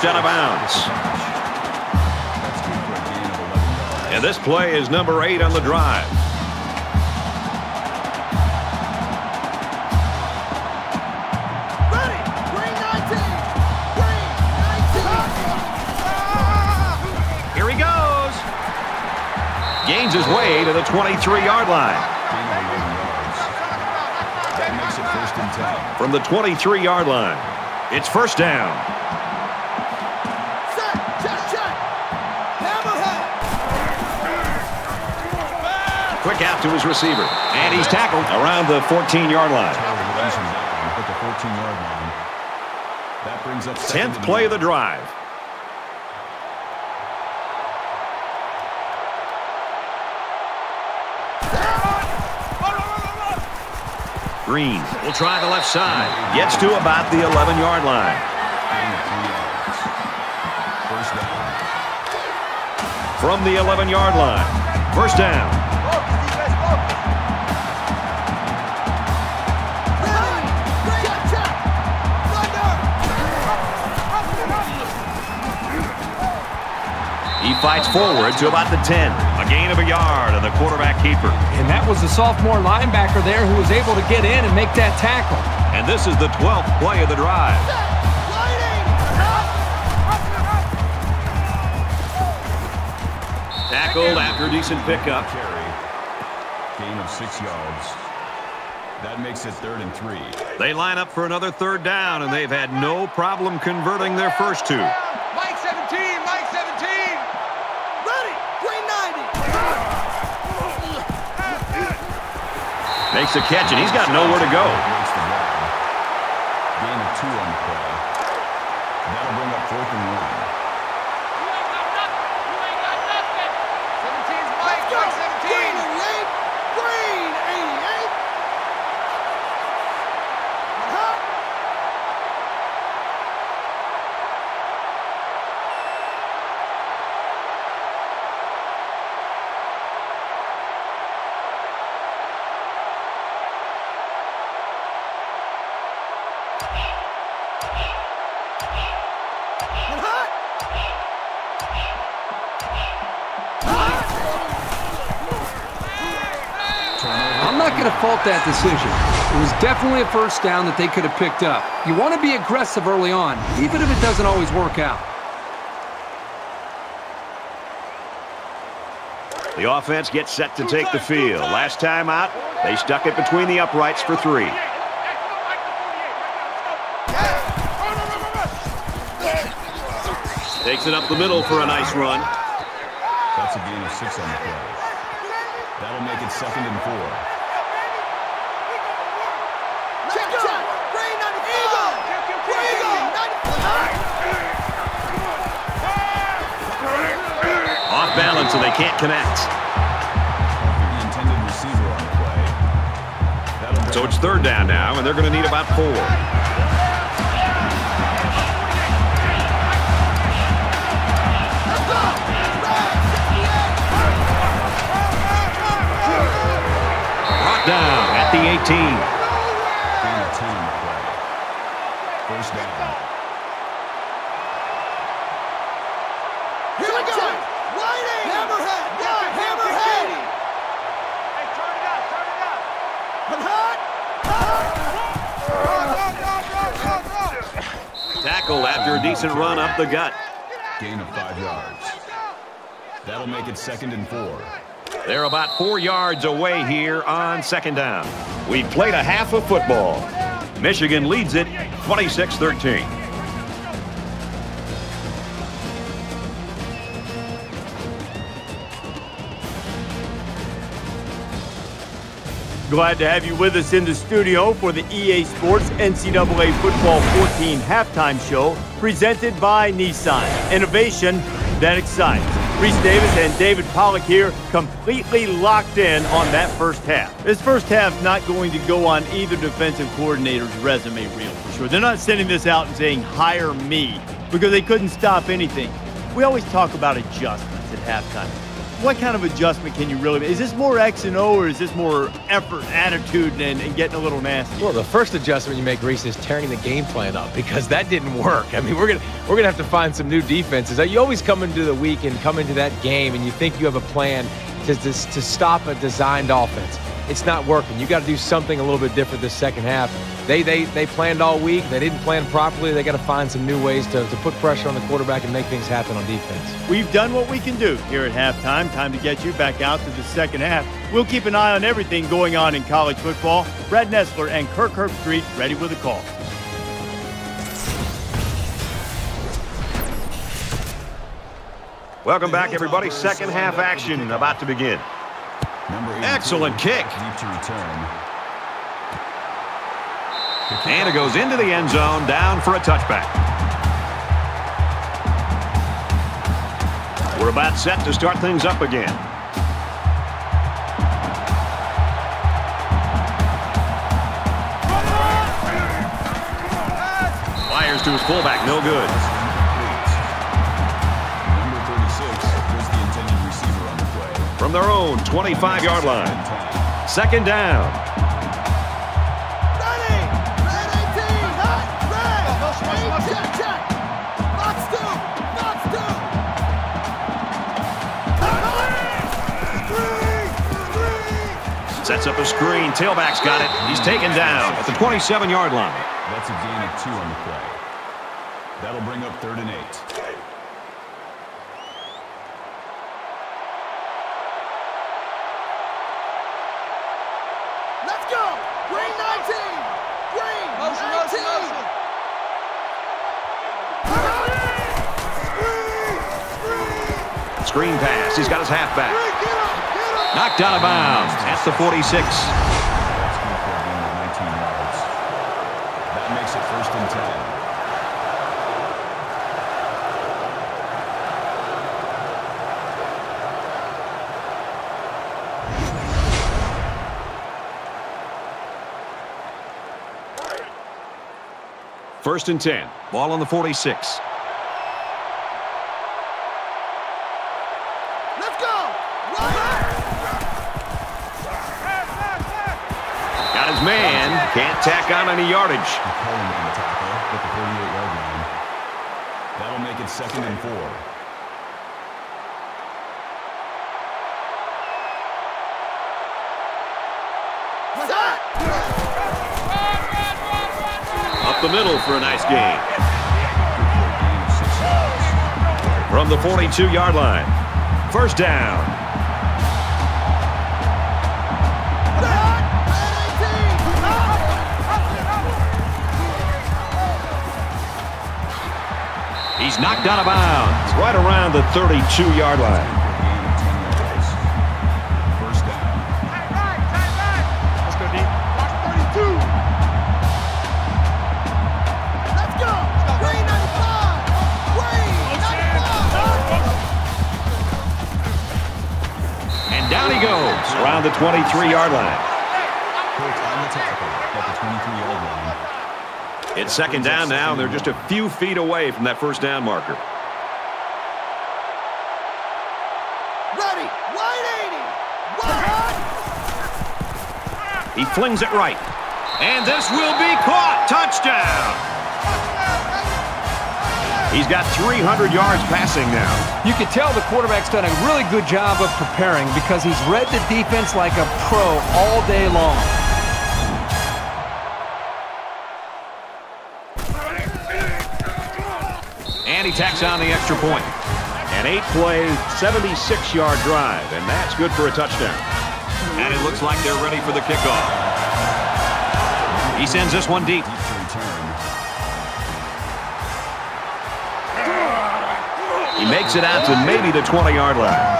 Out of bounds. That's good for a gain of 11 yards. And this play is number eight on the drive. Ready. Green 19. Green 19. Here he goes. Gains his way to the 23-yard line. Gain of 11 yards. That makes it first and 10. From the 23-yard line, it's first down. To his receiver. And he's tackled around the 14-yard line. Terry runs him down at the 14-yard line. That brings up 10th play of the drive. Green will try the left side. Gets to about the 11-yard line. From the 11-yard line. First down. Fights forward to about the 10. A gain of a yard and the quarterback keeper. And that was the sophomore linebacker there who was able to get in and make that tackle. And this is the 12th play of the drive. Tackled after a decent pickup. Carry. Gain of six yards. That makes it third and three. They line up for another third down, and they've had no problem converting their first two. Makes a catch, and he's got nowhere to go. Not going to fault that decision. It was definitely a first down that they could have picked up. You want to be aggressive early on, even if it doesn't always work out. The offense gets set to take the field. Last time out, they stuck it between the uprights for three. Takes it up the middle for a nice run. That's a gain of six on the play. That'll make it second and four. And they can't connect. So it's third down now, and they're going to need about four. Down at the 18. Decent run up the gut. Gain of five yards. That'll make it second and four. They're about four yards away here on second down. We've played a half of football. Michigan leads it 26-13. Glad to have you with us in the studio for the EA Sports NCAA Football 14 halftime show presented by Nissan. Innovation that excites. Rece Davis and David Pollack here, completely locked in on that first half. This first half not going to go on either defensive coordinator's resume reel for sure. They're not sending this out and saying, hire me, because they couldn't stop anything. We always talk about adjustments at halftime what kind of adjustment can you really make? Is this more X and O or is this more effort, attitude, and, and getting a little nasty? Well, the first adjustment you make, Rece, is tearing the game plan up because that didn't work. I mean, we're gonna we're gonna have to find some new defenses. You always come into the week and come into that game and you think you have a plan to to, to stop a designed offense. It's not working. You got to do something a little bit different this second half. They they they planned all week. They didn't plan properly. They got to find some new ways to, to put pressure on the quarterback and make things happen on defense. We've done what we can do here at halftime. Time to get you back out to the second half. We'll keep an eye on everything going on in college football. Brad Nessler and Kirk Herbstreit ready with a call. Welcome back, everybody. Second half action about to begin. Number 82, Excellent kick. Deep to return. And it goes into the end zone, down for a touchback. We're about set to start things up again. Fires to his fullback, no good. From their own 25-yard line. Second down. Ready! Red 18! Hot! Red! Eight, check, check! Box two! Box two! Three! Three! Sets up a screen. Tailback's got it. He's taken down at the 27-yard line. That's a gain of two on the play. That'll bring up third and eight. Pass. He's got his halfback. Knocked out of bounds at the 46. That's good for a gain of 19 yards. That makes it first and 10. First and 10. Ball on the 46. Can't tack on any yardage. Cullen on the tackle at the 48-yard line. That'll make it second and four. Set! Up the middle for a nice gain. Gain of six yards. From the 42-yard line. First down. Knocked out of bounds right around the 32-yard line. Gain of 10 yards. First down. Let's go deep. 32. Let's go! Green 95! Green 95! And down he goes around the 23-yard line. Colt on the tackle at the 23-yard line. It's second down now, and they're just a few feet away from that first down marker. Ready! Wide 80! Wide! He flings it right. And this will be caught. Touchdown. He's got 300 yards passing now. You can tell the quarterback's done a really good job of preparing because he's read the defense like a pro all day long. Tacks on the extra point. An eight-play, 76-yard drive, and that's good for a touchdown. And it looks like they're ready for the kickoff. He sends this one deep. He makes it out to maybe the 20-yard line.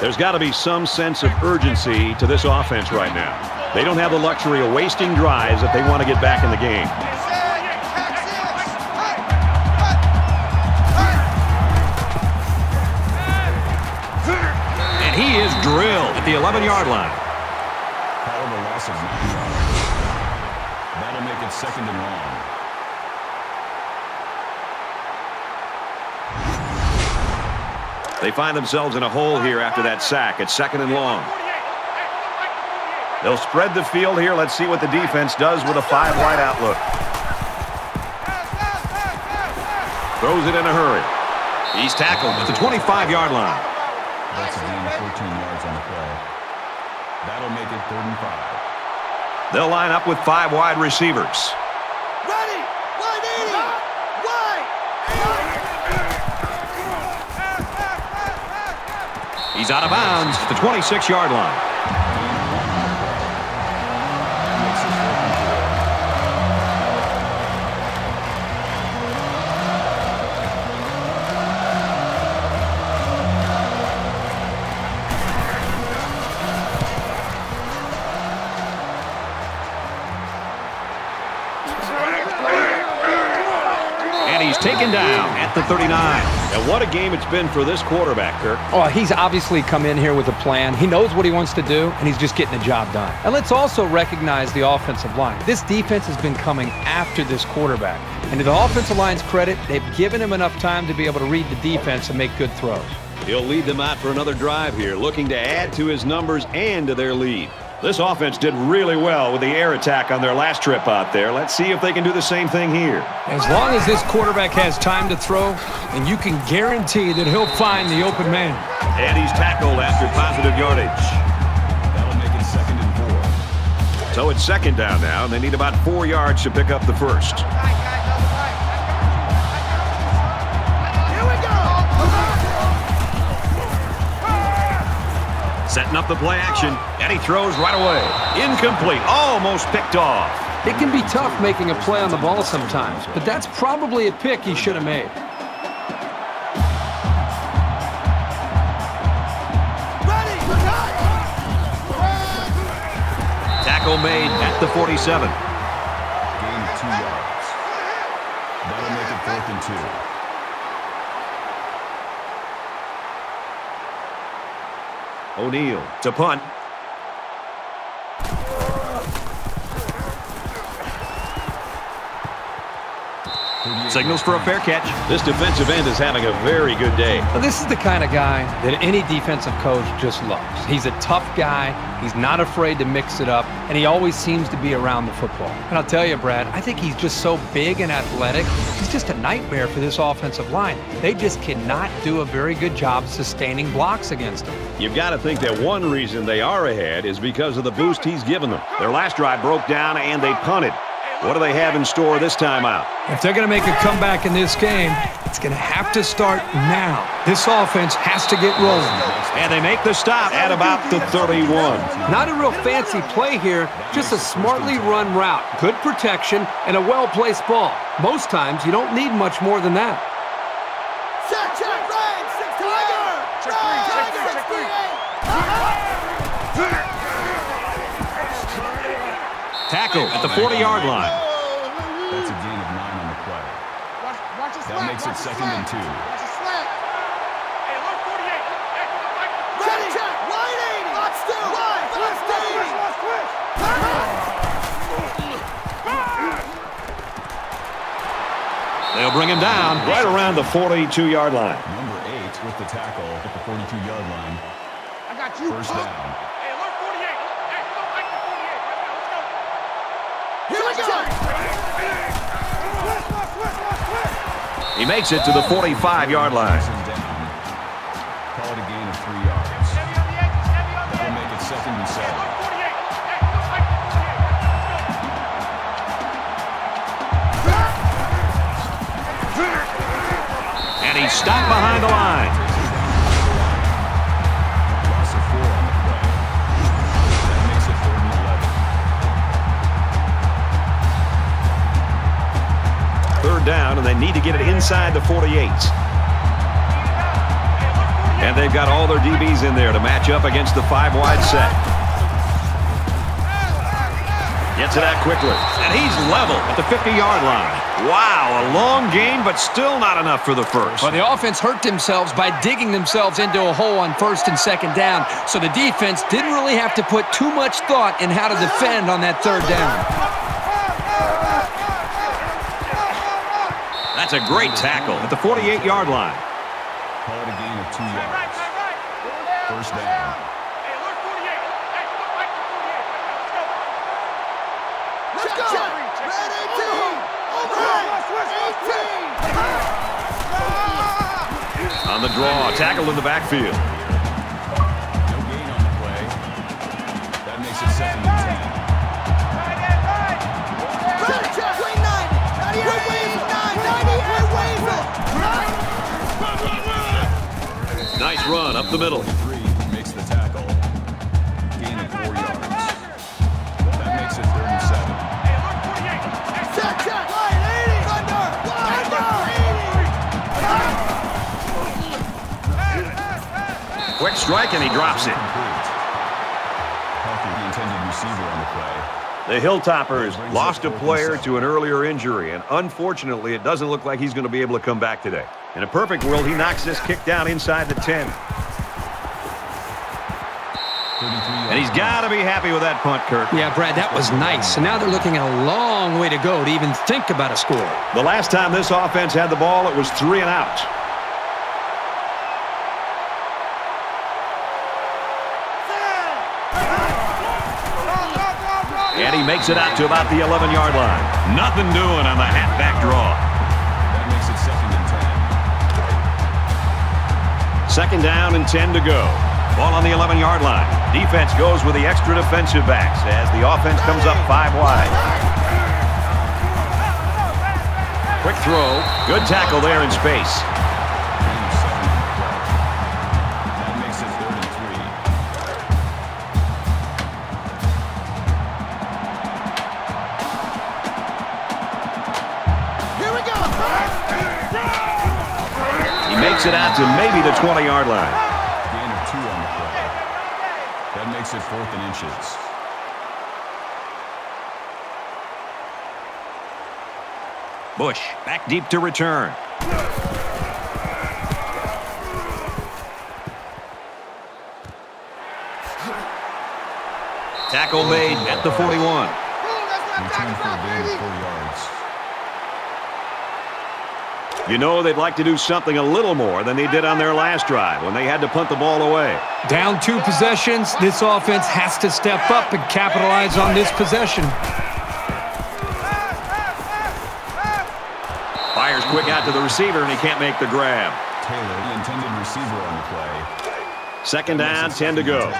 There's got to be some sense of urgency to this offense right now. They don't have the luxury of wasting drives if they want to get back in the game. And he is drilled at the 11-yard line. Call it a loss of nine yards. That'll make it second and long. They find themselves in a hole here after that sack. It's second and long. They'll spread the field here. Let's see what the defense does with a five-wide outlook. Throws it in a hurry. He's tackled at the 25-yard line. That's a gain of 14 yards on the play. That'll make it 35. They'll line up with five wide receivers. Ready! Wide 80! Wide! He's out of bounds at the 26-yard line. The 39. And what a game it's been for this quarterback, Kirk. Oh, he's obviously come in here with a plan. He knows what he wants to do, and he's just getting the job done. And let's also recognize the offensive line. This defense has been coming after this quarterback. And to the offensive line's credit, they've given him enough time to be able to read the defense and make good throws. He'll lead them out for another drive here, looking to add to his numbers and to their lead. This offense did really well with the air attack on their last trip out there. Let's see if they can do the same thing here. As long as this quarterback has time to throw, and you can guarantee that he'll find the open man. And he's tackled after positive yardage. That'll make it second and four. So it's second down now, and they need about four yards to pick up the first. Setting up the play action, and he throws right away. Incomplete, almost picked off. It can be tough making a play on the ball sometimes, but that's probably a pick he should have made. Ready. Attack. Tackle made at the 47. Gain two yards. That'll make it fourth and two. O'Neal to punt. Signals for a fair catch. This defensive end is having a very good day. Now, this is the kind of guy that any defensive coach just loves. He's a tough guy. He's not afraid to mix it up, and he always seems to be around the football. And I'll tell you, Brad, I think he's just so big and athletic. He's just a nightmare for this offensive line. They just cannot do a very good job sustaining blocks against him. You've got to think that one reason they are ahead is because of the boost he's given them. Their last drive broke down and they punted. What do they have in store this time out? If they're going to make a comeback in this game, it's going to have to start now. This offense has to get rolling. And they make the stop at about the 31. Not a real fancy play here, just a smartly run route, good protection, and a well-placed ball. Most times, you don't need much more than that. Check, check, right, Tiger! Check three, check three, check three. Tackle at the 40-yard line. That's a gain of nine on the play. Watch, watch the That makes it second and two. Watch the slant. Hey, look, 48. Hey, come back. Ready, check, wide 80. Let's do it. Let's do it. They'll bring him down right around the 42-yard line. Number eight with the tackle at the 42-yard line. I got you. First down. Hey, look, 48. Hey, come back to 48. Right now, let's go. Here we go. He makes it to the 45-yard line. Call it a gain of three yards. Heavy on the edges, heavy on the That'll make it second and seven. look, 48. Hey, come back to 48. Right now, let's go. And he's stopped behind the line. Third down, and they need to get it inside the 48. And they've got all their DBs in there to match up against the five-wide set. Gets it out quickly. And he's level at the 50-yard line. Wow, a long game, but still not enough for the first. Well, the offense hurt themselves by digging themselves into a hole on first and second down, so the defense didn't really have to put too much thought in how to defend on that third down. That's a great tackle at the 48-yard line. Call it a gain of two yards. right, right. Go down, First down. Hey, look, 48. Hey, come back to 48. Let's go. Let's go. Red 18. Red 18. Ah! On the draw, tackled in the backfield. The middle. Three makes the tackle. Gain of four yards. That makes it third and seven. Hey, look, 48. Check, check. Line 80. Thunder. Thunder. Quick strike, and he drops it. Complete. The intended receiver on the play. The Hilltoppers lost a player to an earlier injury, and unfortunately, it doesn't look like he's going to be able to come back today. In a perfect world, he knocks this kick down inside the 10. He's got to be happy with that punt, Kirk. Yeah, Brad, that was nice. And now they're looking at a long way to go to even think about a score. The last time this offense had the ball, it was three and out. And he makes it out to about the 11-yard line. Nothing doing on the halfback draw. That makes it second and 10. Second down and 10 to go. Ball on the 11-yard line. Defense goes with the extra defensive backs as the offense comes up five wide. Quick throw. Good tackle there in space. Gain of seven on the play. That makes it third and three. Here we go. He makes it out to maybe the 20-yard line. Fourth and inches. Bush back deep to return. Tackle made at the 41. Return for a gain of four yards. You know they'd like to do something a little more than they did on their last drive when they had to punt the ball away. Down two possessions, this offense has to step up and capitalize on this possession. Fires quick out to the receiver, and he can't make the grab. Taylor, the intended receiver on the play. Second down, 10 to go.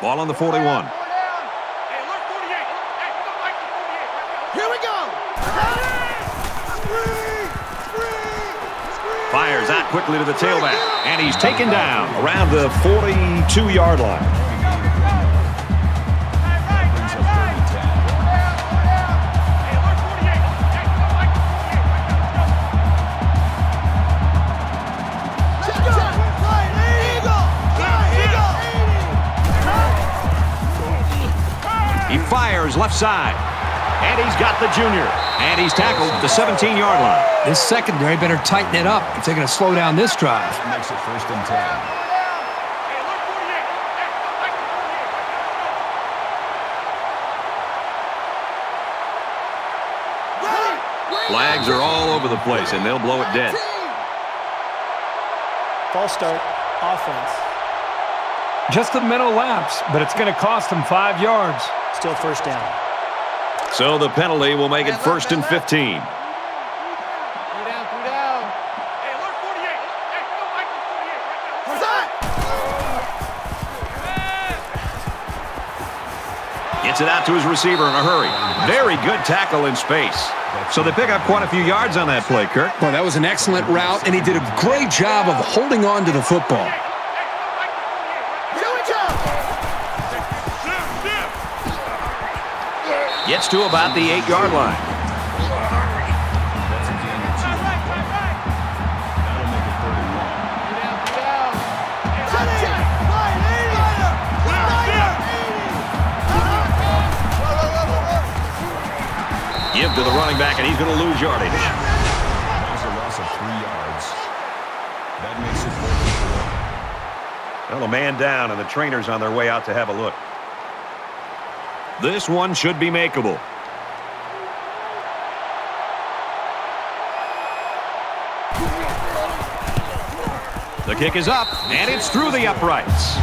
Ball on the 41. Here we go. Fires out quickly to the tailback, and he's taken down around the 42-yard line. Brings up third and 10. Check, check. Right, Eagle. Right, Eagle. He fires left side, and he's got the junior. And he's tackled at the 17-yard line. This secondary better tighten it up if they're going to slow down this drive. Makes it first and 10. Flags are all over the place, and they'll blow it dead. False start, offense. Just a mental lapse, but it's going to cost them five yards. Still first down. So the penalty will make it first and 15. Gets it out to his receiver in a hurry. Very good tackle in space. So they pick up quite a few yards on that play, Kirk. Well, that was an excellent route, and he did a great job of holding on to the football. Gets to about the eight-yard line. That's a gain of two on the play. That'll make it third and one. Check, check. Right, Eagle. Right, Give to the running back, and he's going to lose yardage. That was a loss of three yards. That makes it fourth and four. Well, a man down, and the trainer's on their way out to have a look. This one should be makeable. The kick is up, and it's through the uprights.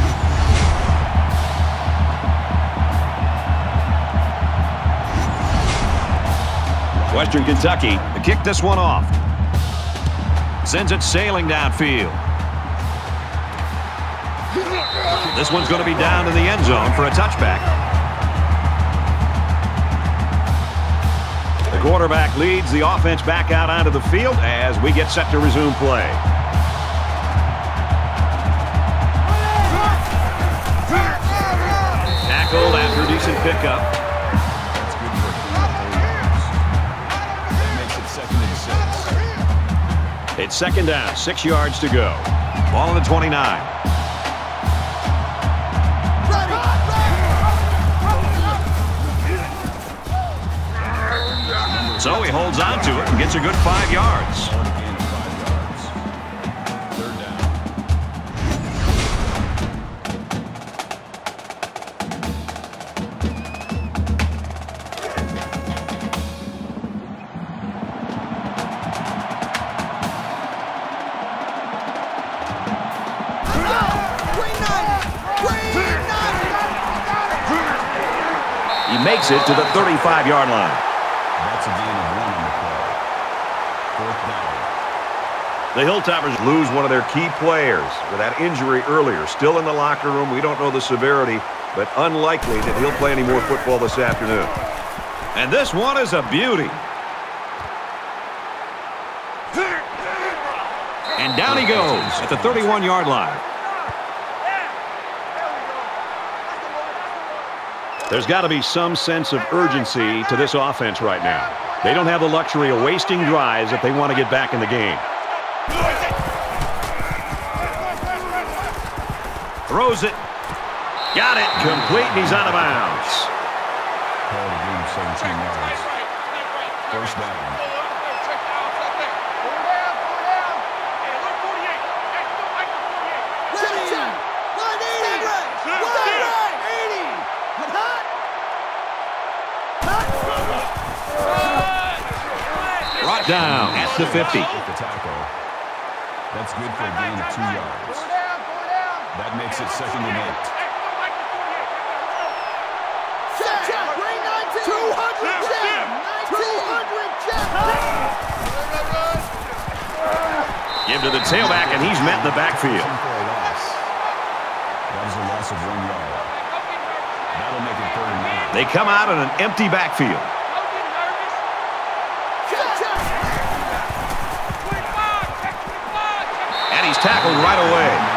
Western Kentucky to kick this one off. Sends it sailing downfield. This one's going to be down in the end zone for a touchback. Quarterback leads the offense back out onto the field as we get set to resume play. Tackled after a decent pickup. It's second down, six yards to go. Ball on the 29. So he holds on to it and gets a good five yards. He makes it to the 35-yard line. The Hilltoppers lose one of their key players with that injury earlier. Still in the locker room. We don't know the severity, but unlikely that he'll play any more football this afternoon. And this one is a beauty. And down he goes at the 31-yard line. There's got to be some sense of urgency to this offense right now. They don't have the luxury of wasting drives if they want to get back in the game. Throws it. Got it. Complete, and he's out of bounds. Called a gain of 17 yards. First down. Check, check. Line 80. Line 80. Hut, hut. Brought down at the 50. With the tackle. That's good for a gain of two yards. Makes it second and eight. Check, check. Bring 19. 200 check. 200 check. Give to the tailback, and he's met in the backfield. That is a loss of one yard. That'll make it third and nine. They come out in an empty backfield. And he's tackled right away.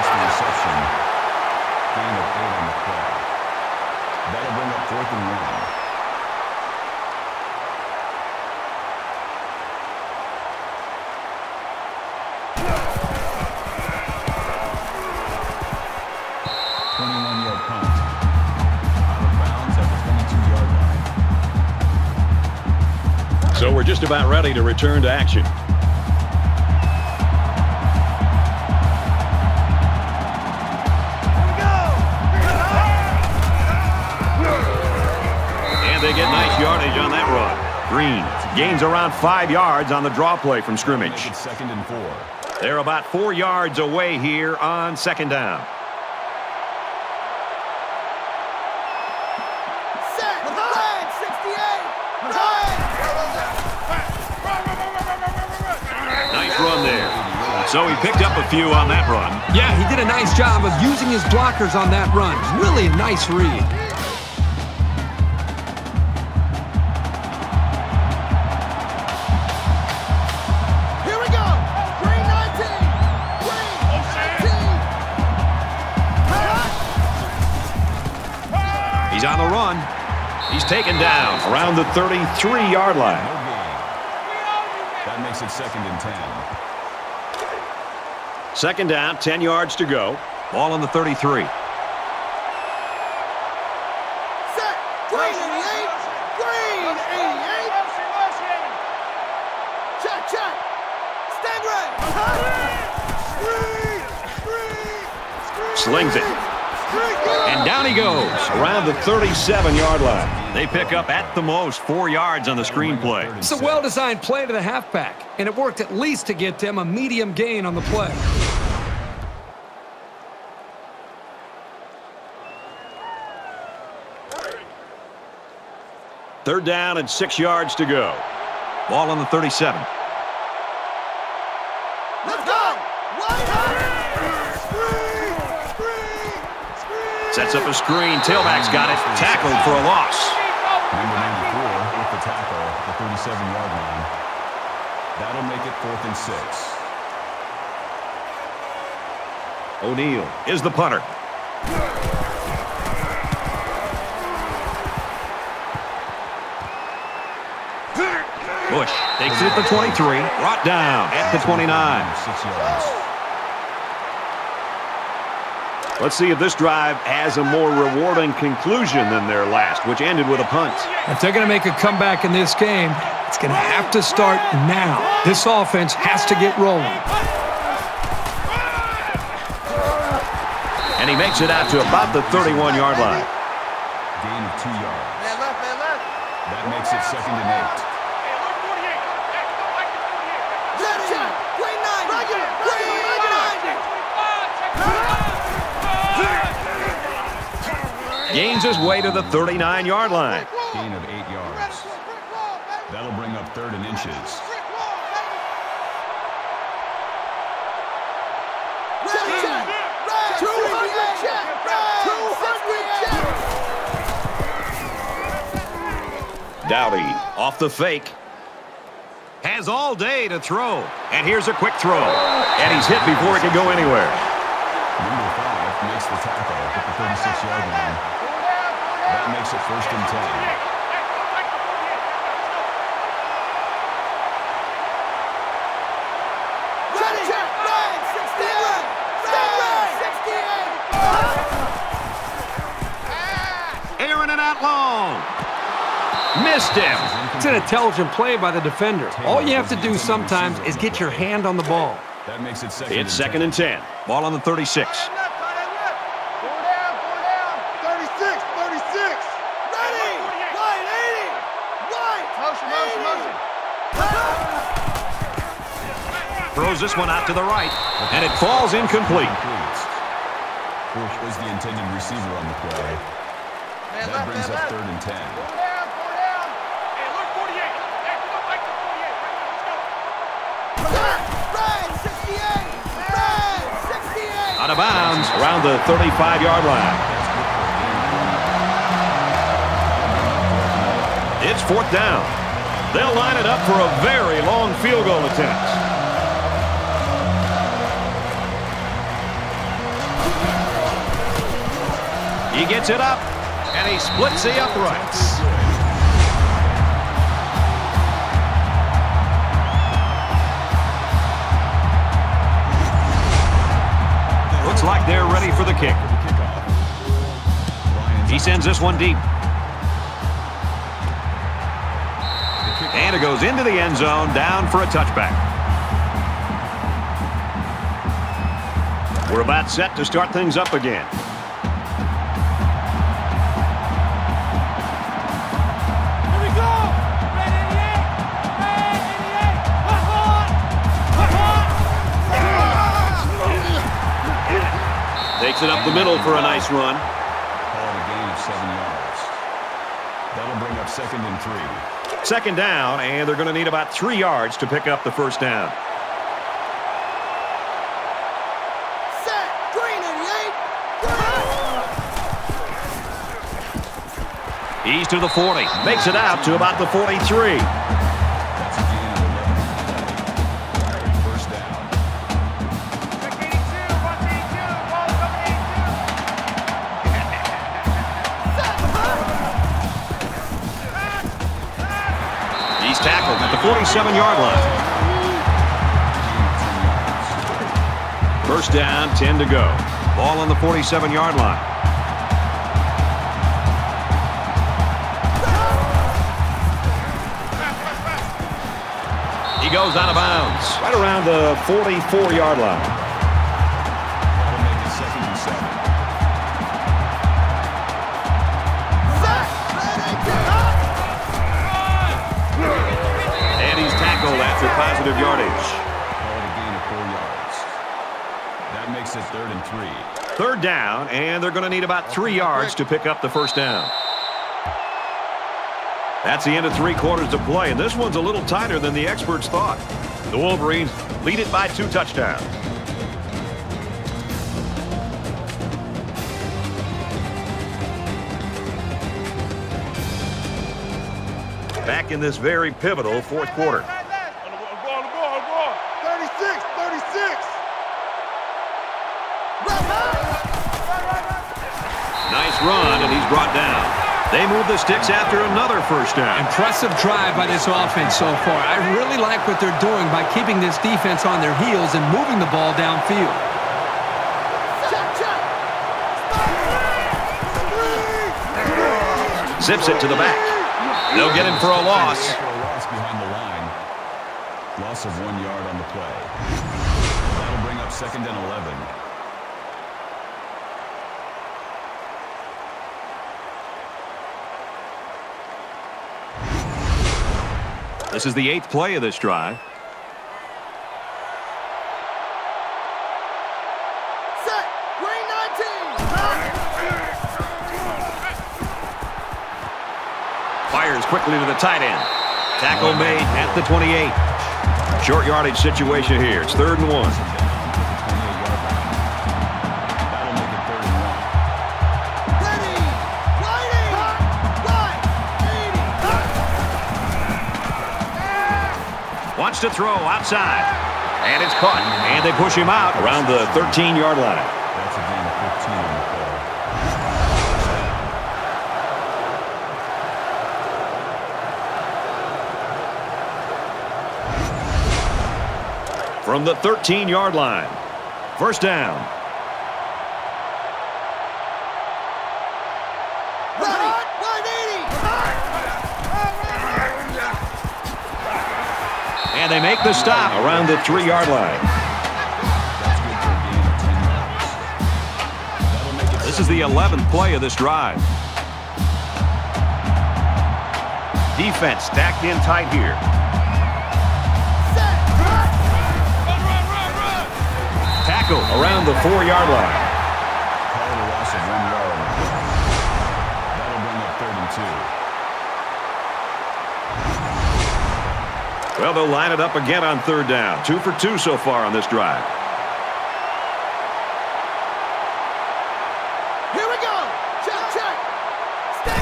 About ready to return to action. And they get nice yardage on that run. Green gains around five yards on the draw play from scrimmage. second and four. They're about four yards away here on second down. So he picked up a few on that run. Yeah, he did a nice job of using his blockers on that run. Really a nice read. Here we go. Green 19. Green 19. Hut. He's on the run. He's taken down around the 33-yard line. That makes it second and ten. Second down, 10 yards to go. Ball on the 33. Set. Green 88. Green 88. Check, check. Stingray. Screen. Screen. Screen. Slings it. And down he goes around the 37-yard line. They pick up at the most four yards on the screenplay. It's a well-designed play to the halfback, and it worked at least to get them a medium gain on the play. Third down and six yards to go. Ball on the 37. Let's go. Wide open. Screen. Screen. Screen. Sets up a screen. Tailback's got it. Tackled for a loss. Number 94 with the tackle the 37-yard line. That'll make it fourth and six. O'Neal is the punter. Bush it at the 23. Brought down at the 29. Six yards. Let's see if this drive has a more rewarding conclusion than their last, which ended with a punt. If they're going to make a comeback in this game, it's going to have to start now. This offense has to get rolling. And he makes it out to about the 31-yard line. Gain of two yards. Man left, man left. That makes it second and eight. Gains his way to the 39-yard line. Gain of eight yards. That'll bring up third and inches. Ready, 200 check. 200 check. Dowdy off the fake. Has all day to throw. And here's a quick throw. And he's hit before he can go anywhere. Number five makes the tackle at the 36-yard line. That makes it first and 10. Ready, check. Red, 68. Red, 68. Ah! Aaron and out long. Missed him. It's an intelligent play by the defender. All you have to do sometimes is get your hand on the ball. That makes it second It's second and 10. Ball on the 36. 36, 36. Ready. Right, 80. Right. Motion, motion, 80. motion. Throws this one out to the right. And it falls incomplete. Completes. Bush was the intended receiver on the play. Man, That left, brings man, up left. third and 10. Four down, four down. Hey, look, 48. Hey, come on, Mike, 48. Let's go. Red, 68. Red, 68. Out of bounds around the 35-yard line. It's fourth down. They'll line it up for a very long field goal attempt. He gets it up, and he splits the uprights. Looks like they're ready for the kick. He sends this one deep. And it goes into the end zone, down for a touchback. We're about set to start things up again. Hot. Takes it up the middle for a nice run. Call it a gain of seven yards. That'll bring up second and three. Second down, and they're going to need about three yards to pick up the first down. Set. Green 88. He's to the 40. Makes it out to about the 43. seven yard line. First down, 10 to go. Ball on the 47-yard line. He goes out of bounds. Right around the 44-yard line. Third down, and they're going to need about three yards to pick up the first down. That's the end of three quarters to play, and this one's a little tighter than the experts thought. The Wolverines lead it by two touchdowns. Back in this very pivotal fourth quarter. Side left. On the ball, on the ball, on the ball. 36, 36. Red hot. Nice run, and he's brought down. They move the sticks after another first down. Impressive drive by this offense so far. I really like what they're doing by keeping this defense on their heels and moving the ball downfield. Check, check. Zips it to the back. They'll get him for a loss. Loss behind the line. Loss of one yard on the play. That'll bring up second and 11. This is the eighth play of this drive. Set. Green 19. fires quickly to the tight end. Tackle made at the 28. Short yardage situation here. It's third and one. Wants to throw outside. And it's caught. And they push him out around the 13-yard line. That's a gain of 15 on the play. From the 13-yard line. First down. They make the stop around the three-yard line. That's good for a gain of 10 yards. That'll make it This is the 11th play of this drive. Defense stacked in tight here. Tackle around the four-yard line. Well, they'll line it up again on third down. Two for two so far on this drive. Here we go. Check, check. Stay.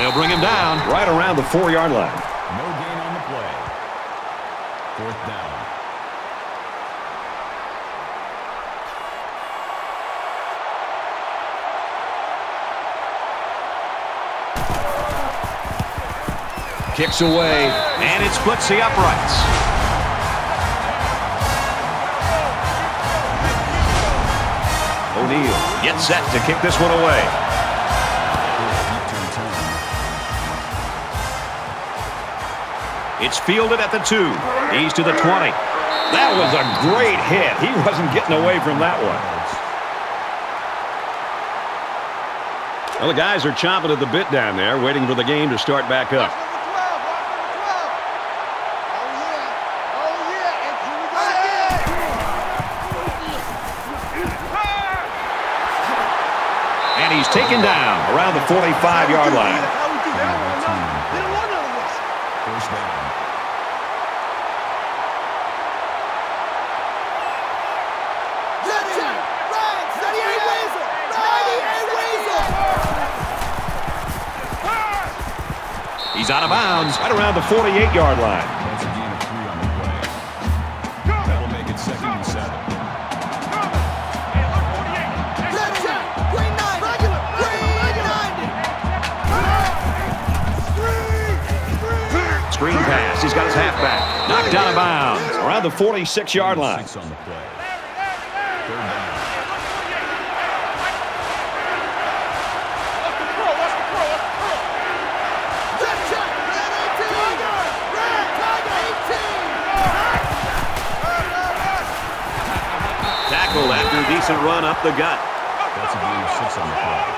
They'll bring him down right around the four-yard line. No gain on the play. Fourth down. Kicks away, and it splits the uprights. O'Neal gets set to kick this one away. It's fielded at the two. He's to the 20. That was a great hit. He wasn't getting away from that one. Well, the guys are chomping at the bit down there, waiting for the game to start back up. Taken down around the 45-yard line. How we do that one? They don't want none of this. First down. Check, check. Right. 98 Weasel. 98 Weasel. He's out of bounds right around the 48-yard line. Screen pass. He's got his halfback. Knocked out of bounds around the 46-yard line. Six on the play. Third down. Check, check. Red 18. Red Tiger 18. Tackled after a decent run up the gut. That's a gain of six on the play.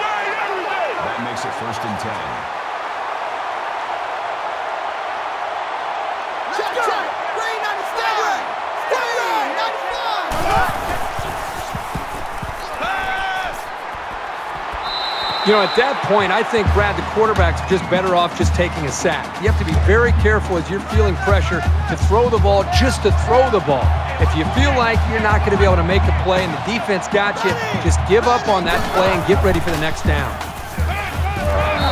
That makes it first and ten. Check, check. Green 95. Green 95. You know, at that point, I think, Brad, the quarterback's just better off just taking a sack. You have to be very careful as you're feeling pressure to throw the ball just to throw the ball. If you feel like you're not going to be able to make a play and the defense got you, just give up on that play and get ready for the next down.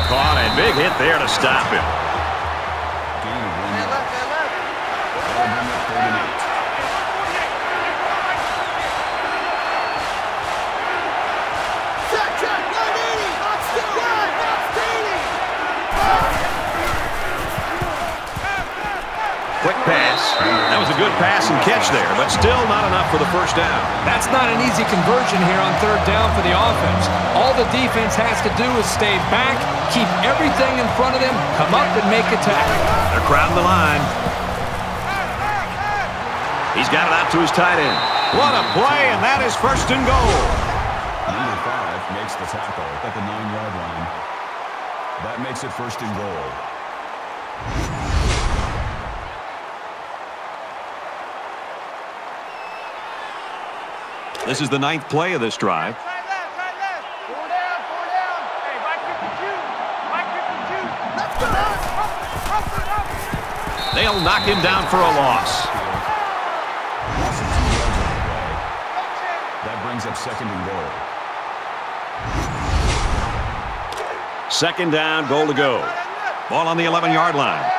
Caught a big hit there to stop him. Good pass and catch there, but still not enough for the first down. That's not an easy conversion here on third down for the offense. All the defense has to do is stay back, keep everything in front of them, come up and make a tackle. They're crowding the line. He's got it out to his tight end. What a play, and that is first and goal. Number five makes the tackle at the nine-yard line. That makes it first and goal. This is the ninth play of this drive. They'll knock him down for a loss. That brings up second and goal. Second down, goal to go. Ball on the 11-yard line.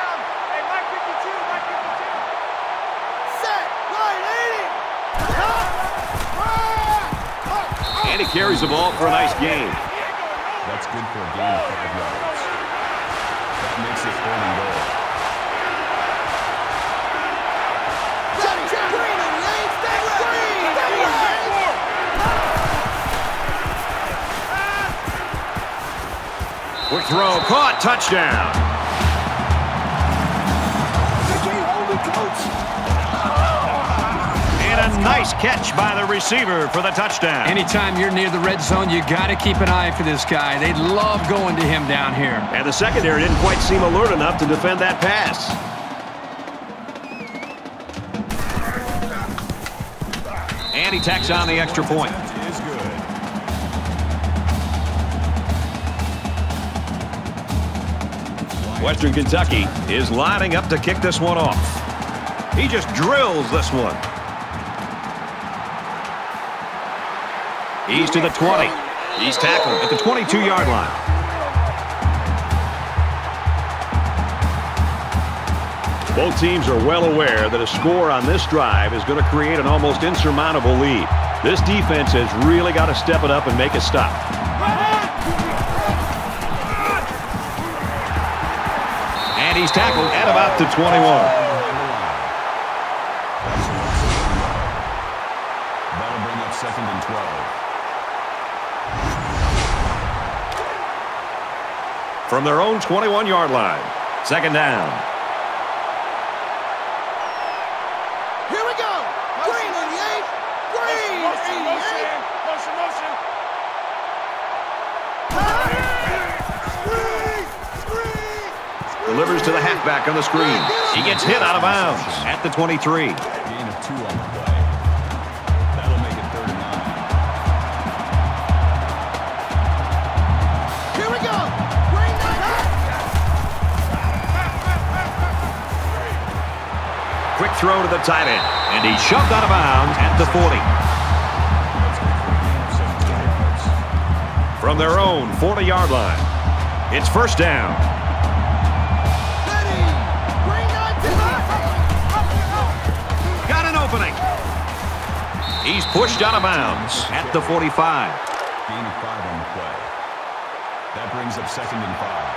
And he carries the ball for a nice gain. That's good for a gain of five yards. That makes it third and goal. Ready. Green in the eight. Stay green. Stay green. Quick throw, caught, touchdown. Nice catch by the receiver for the touchdown. Anytime you're near the red zone, you got to keep an eye for this guy. They love going to him down here. And the secondary didn't quite seem alert enough to defend that pass. And he tacks on the extra point. That is good. Western Kentucky is lining up to kick this one off. He just drills this one. He's to the 20. He's tackled at the 22-yard line. Both teams are well aware that a score on this drive is going to create an almost insurmountable lead. This defense has really got to step it up and make a stop. And he's tackled at about the 21. From their own 21-yard line. Second down. Here we go. Green eight. Green. 88. Screen. Screen. Delivers to the halfback on the screen. He gets hit out of bounds at the 23. Throw to the tight end. And he's shoved out of bounds at the 40. That's good for a gain of 17 yards. From their own 40-yard line. It's first down. Ready. Green nine. Got an opening. He's pushed out of bounds at the 45. Gain of five on the play. That brings up second and five.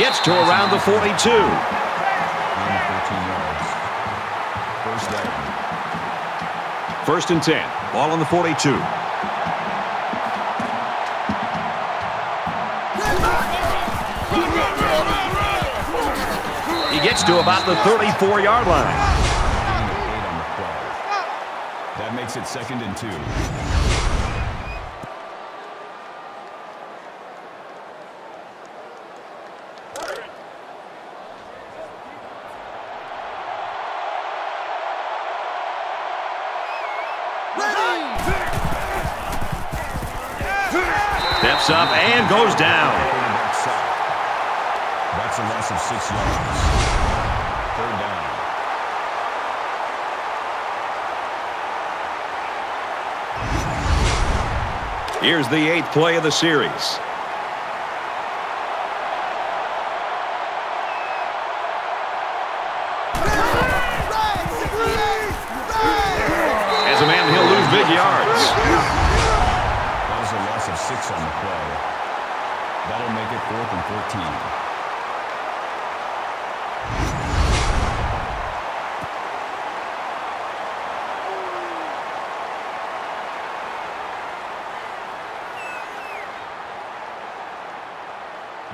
Gets to around the 42. Gain of 13 yards. First. And 10. Ball on the 42. He gets to about the 34-yard line. That makes it second and two. Here's the eighth play of the series.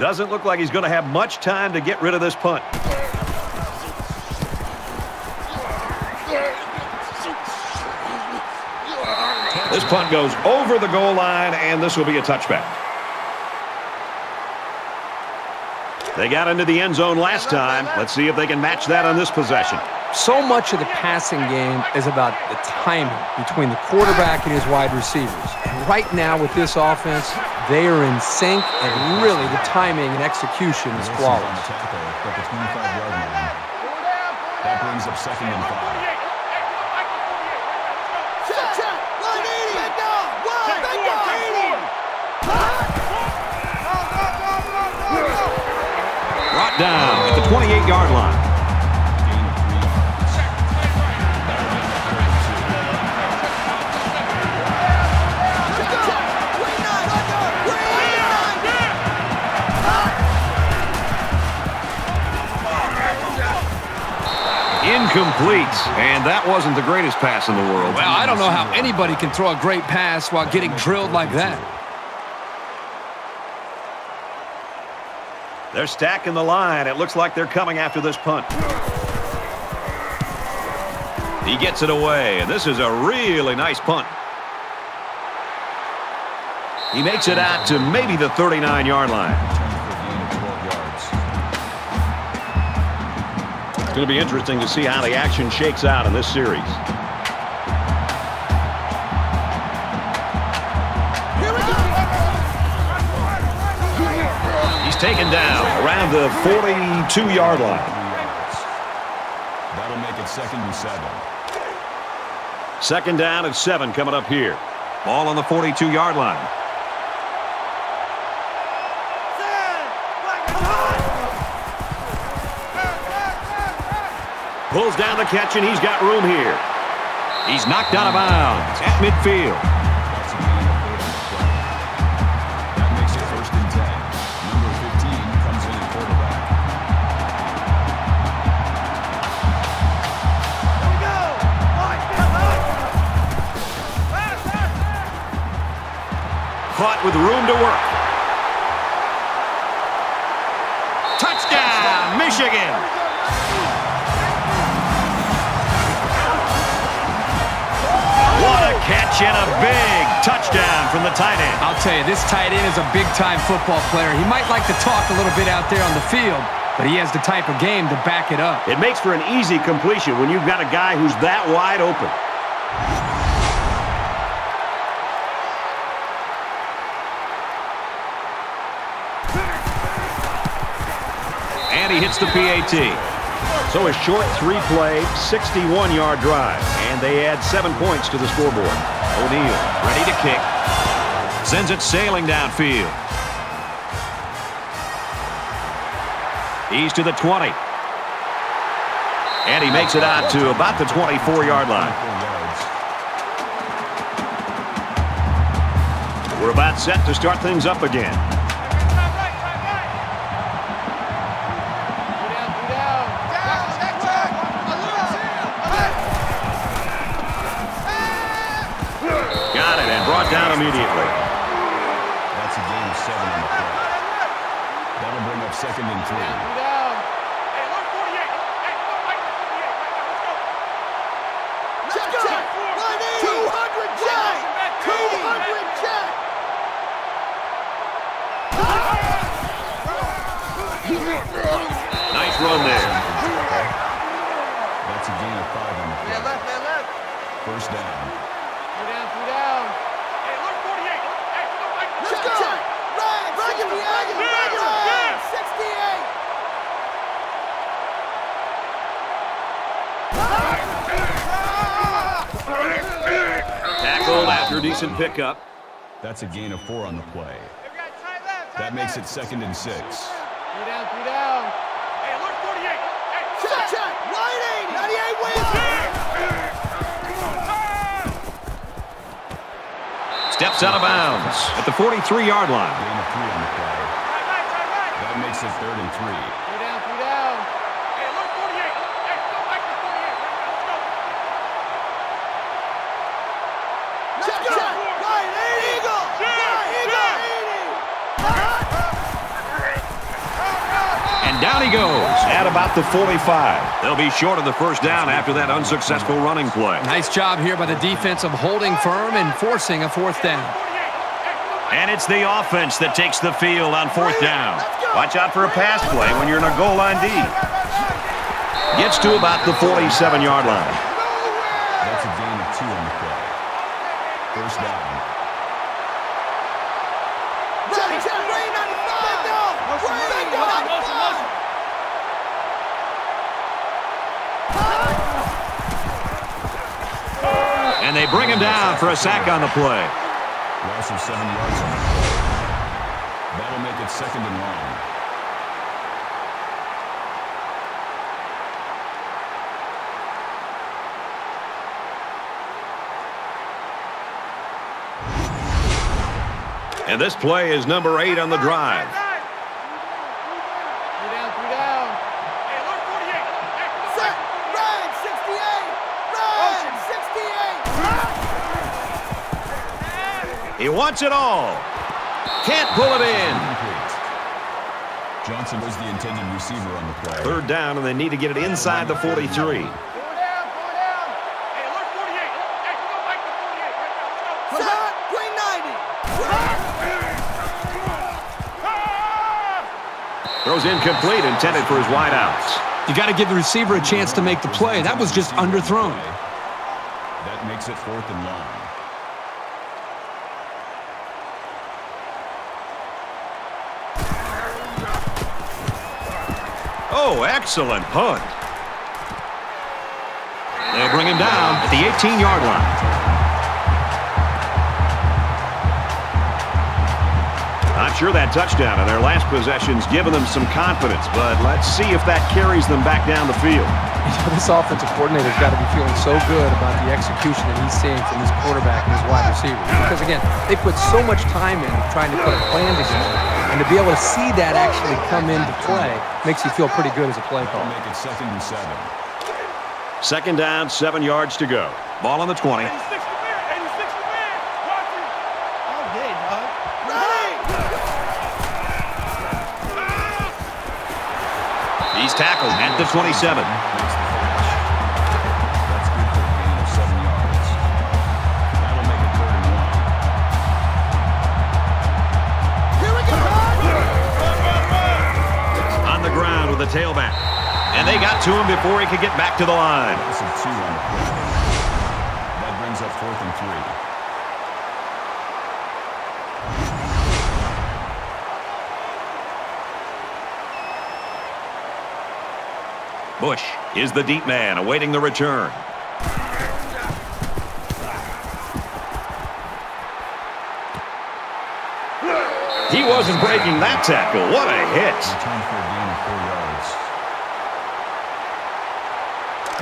Doesn't look like he's going to have much time to get rid of this punt. This punt goes over the goal line, and this will be a touchback. They got into the end zone last time. Let's see if they can match that on this possession. So much of the passing game is about the timing between the quarterback and his wide receivers. And right now with this offense, they are in sync, and really the timing and execution is flawless. the tackle at the 25-yard line. That brings up second and five. Check, check. Line 80. Back down. One. Back down. 80. Brought down at the 28-yard line. Incomplete. And that wasn't the greatest pass in the world. Well, I don't know how anybody can throw a great pass while getting drilled like that. They're stacking the line. It looks like they're coming after this punt. He gets it away, and this is a really nice punt. He makes it out to maybe the 39-yard line. Going to be interesting to see how the action shakes out in this series. Here we go. He's taken down around the 42-yard line. That'll make it second and seven. Second down and seven coming up here. Ball on the 42-yard line. Pulls down the catch, and he's got room here. He's knocked out of bounds at midfield. That's a gain of eight catch and a big touchdown from the tight end. I'll tell you, this tight end is a big-time football player. He might like to talk a little bit out there on the field, but he has the type of game to back it up. It makes for an easy completion when you've got a guy who's that wide open. And he hits the PAT. So a short three-play, 61-yard drive. And they add seven points to the scoreboard. O'Neal ready to kick. Sends it sailing downfield. He's to the 20. And he makes it out to about the 24-yard line. We're about set to start things up again. Second and three. Pickup. That's a gain of four on the play. That makes it second and six. Check, check. Line 80. 98 wins. Steps out of bounds at the 43-yard line. Gain of three on the play. That makes it third and three. About the 45. They'll be short of the first down after that unsuccessful running play. Nice job here by the defense of holding firm and forcing a fourth down. And it's the offense that takes the field on fourth down. Watch out for a pass play when you're in a goal line D. Gets to about the 47-yard line. Bring for a sack on the play. Loss of seven yards on the play. That'll make it second and long. And this play is number eight on the drive. Wants it all. Can't pull it in. Johnson was the intended receiver on the play. Third down, and they need to get it inside the 43. Four down, four down. Hey, look, 48. Hey, come on, Mike, the 48. Right now, let's go. Set. Green 90. Throws incomplete, intended for his wideouts. You got to give the receiver a chance to make the play. That was just underthrown. That makes it fourth and long. Oh, excellent punt. They'll bring him down at the 18-yard line. Not sure that touchdown in their last possession's given them some confidence, but let's see if that carries them back down the field. this offensive coordinator's got to be feeling so good about the execution that he's seeing from his quarterback and his wide receivers. Because, again, they put so much time in trying to put a plan together, and to be able to see that actually come into play makes you feel pretty good as a play That'll caller. make it second and seven. Second down, seven yards to go. Ball on the 20. 86 to win, 86 to win. Watch it. Okay, dog. He's tackled at the 27. The ground with the tailback. And they got to him before he could get back to the line. Loss of two on the play. That brings up fourth and three. Bush is the deep man awaiting the return. He wasn't breaking that tackle. What a hit.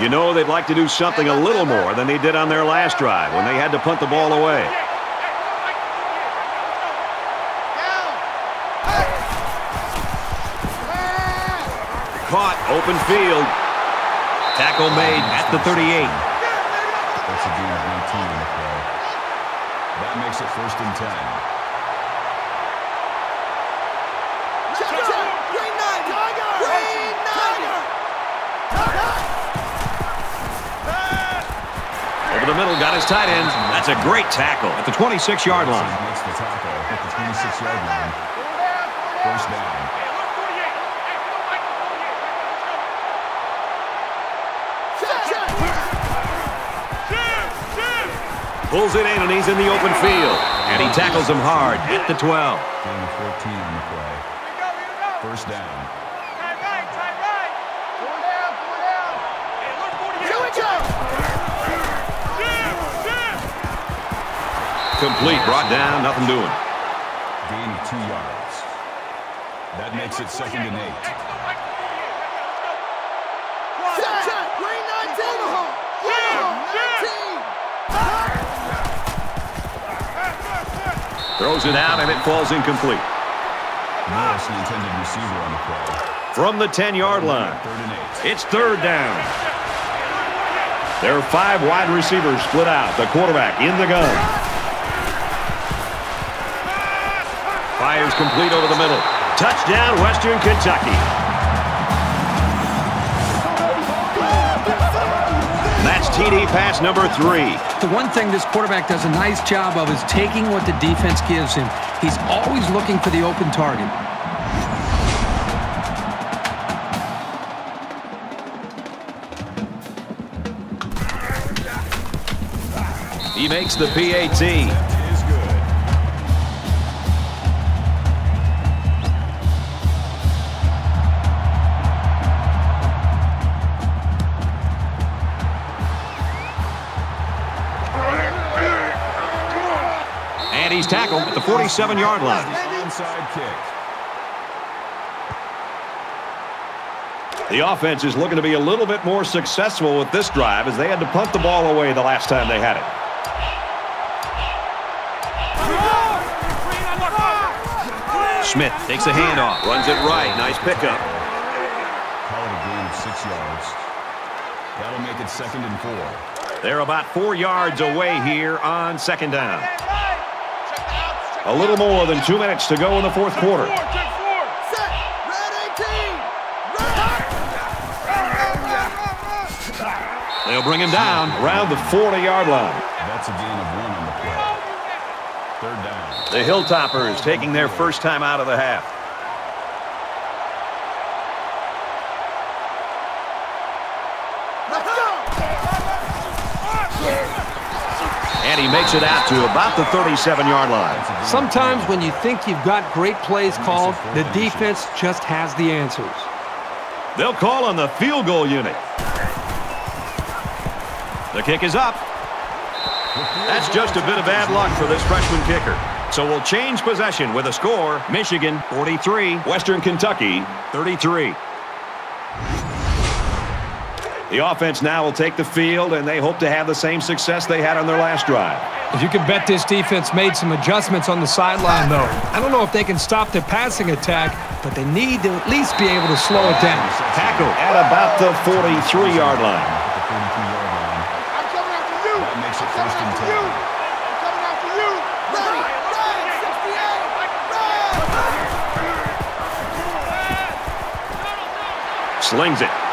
You know they'd like to do something a little more than they did on their last drive when they had to punt the ball away. Caught, open field. Tackle made at the 38. That's a game of 19 That makes it first and 10. Over the middle, got his tight end. That's a great tackle at the 26-yard line. Makes the tackle at the 26-yard line. First down. Pulls it in, and he's in the open field. And he tackles him hard at the 12. Gain 14 on the play. First down. Complete, brought down, nothing doing. Gain of two yards. That makes it second and eight. Check, check. Green 19. Green 19. Throws it out, and it falls incomplete. Morris, the intended receiver on the play. From the 10-yard line, Third and eight. it's third down. There are five wide receivers split out. The quarterback in the gun. is complete over the middle. Touchdown, Western Kentucky. That's TD pass number three. The one thing this quarterback does a nice job of is taking what the defense gives him. He's always looking for the open target. He makes the PAT. He's tackled at the 47-yard line. Onside kick. The offense is looking to be a little bit more successful with this drive as they had to punt the ball away the last time they had it. Smith takes a handoff, runs it right. Nice pickup. Call it a gain of six yards. That'll make it second and four. They're about four yards away here on second down. A little more than two minutes to go in the fourth quarter. Set. Red 18. Red. They'll bring him down around the 40-yard line. That's a gain of one on the play. Third down. The Hilltoppers taking their first time out of the half. Let's go. And he makes it out to about the 37-yard line. Sometimes when you think you've got great plays called, the defense just has the answers. They'll call on the field goal unit. The kick is up. That's just a bit of bad luck for this freshman kicker. So we'll change possession with a score. Michigan 43, Western Kentucky 33. The offense now will take the field, and they hope to have the same success they had on their last drive. If you can bet this defense made some adjustments on the sideline, though. I don't know if they can stop their passing attack, but they need to at least be able to slow it down. Tackle at about the 43-yard line. At the 42-yard line. I'm coming after you. That makes it I'm first coming and after 10. you. I'm coming after you. Ready. Red 68. Red. Slings it.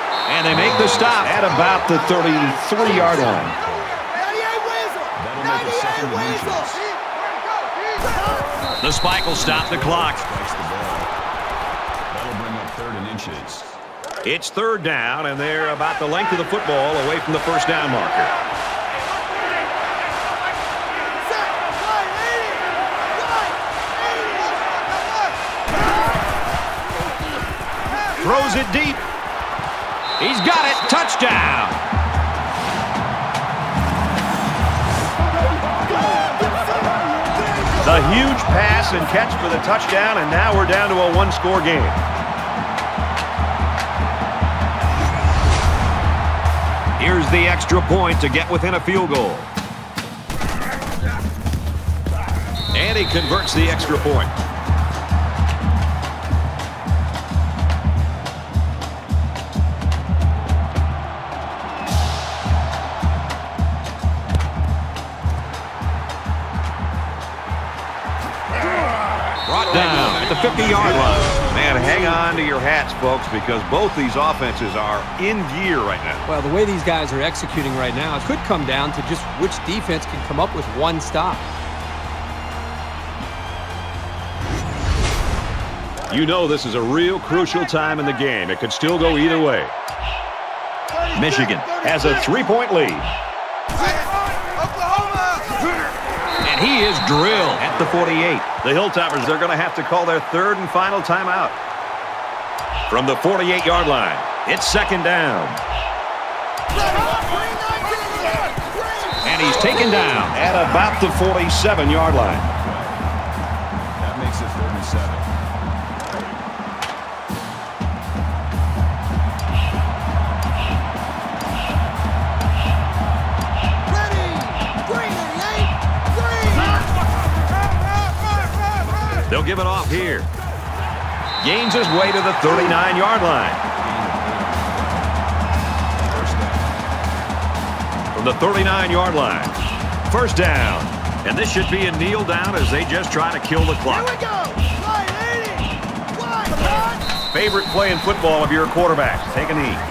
And they make the stop at about the 33-yard line. 98 Weasel. That'll make it second 98 and Weasel. The spike will stop the clock. Strikes the ball. That'll bring up third and inches. It's third down, and they're about the length of the football away from the first down marker. Set. Right 80. Right 80. Throws it deep. He's got it. Touchdown. The huge pass and catch for the touchdown, and now we're down to a one-score game. Here's the extra point to get within a field goal. And he converts the extra point. 50-yard line. Man, hang on to your hats, folks, because both these offenses are in gear right now. Well, the way these guys are executing right now, it could come down to just which defense can come up with one stop. You know this is a real crucial time in the game. It could still go either way. Michigan has a three-point lead. Oklahoma. And he is drilled at the 48. The Hilltoppers, they're going to have to call their third and final timeout. From the 48-yard line, it's second down. And he's taken down at about the 47-yard line. They'll give it off here. Gains his way to the 39-yard line. From the 39-yard line. First down. And this should be a kneel down as they just try to kill the clock. Here we go. Right 80. Wide. Favorite play in football of your quarterback. Take a knee.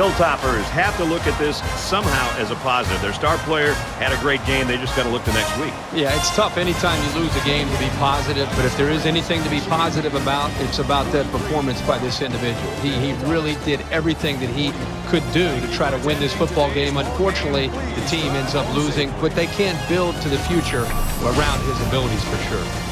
Hilltoppers have to look at this somehow as a positive. Their star player had a great game. They just got to look the next week. Yeah, it's tough anytime you lose a game to be positive, but if there is anything to be positive about, it's about that performance by this individual. He, he really did everything that he could do to try to win this football game. Unfortunately, the team ends up losing, but they can't build to the future around his abilities for sure.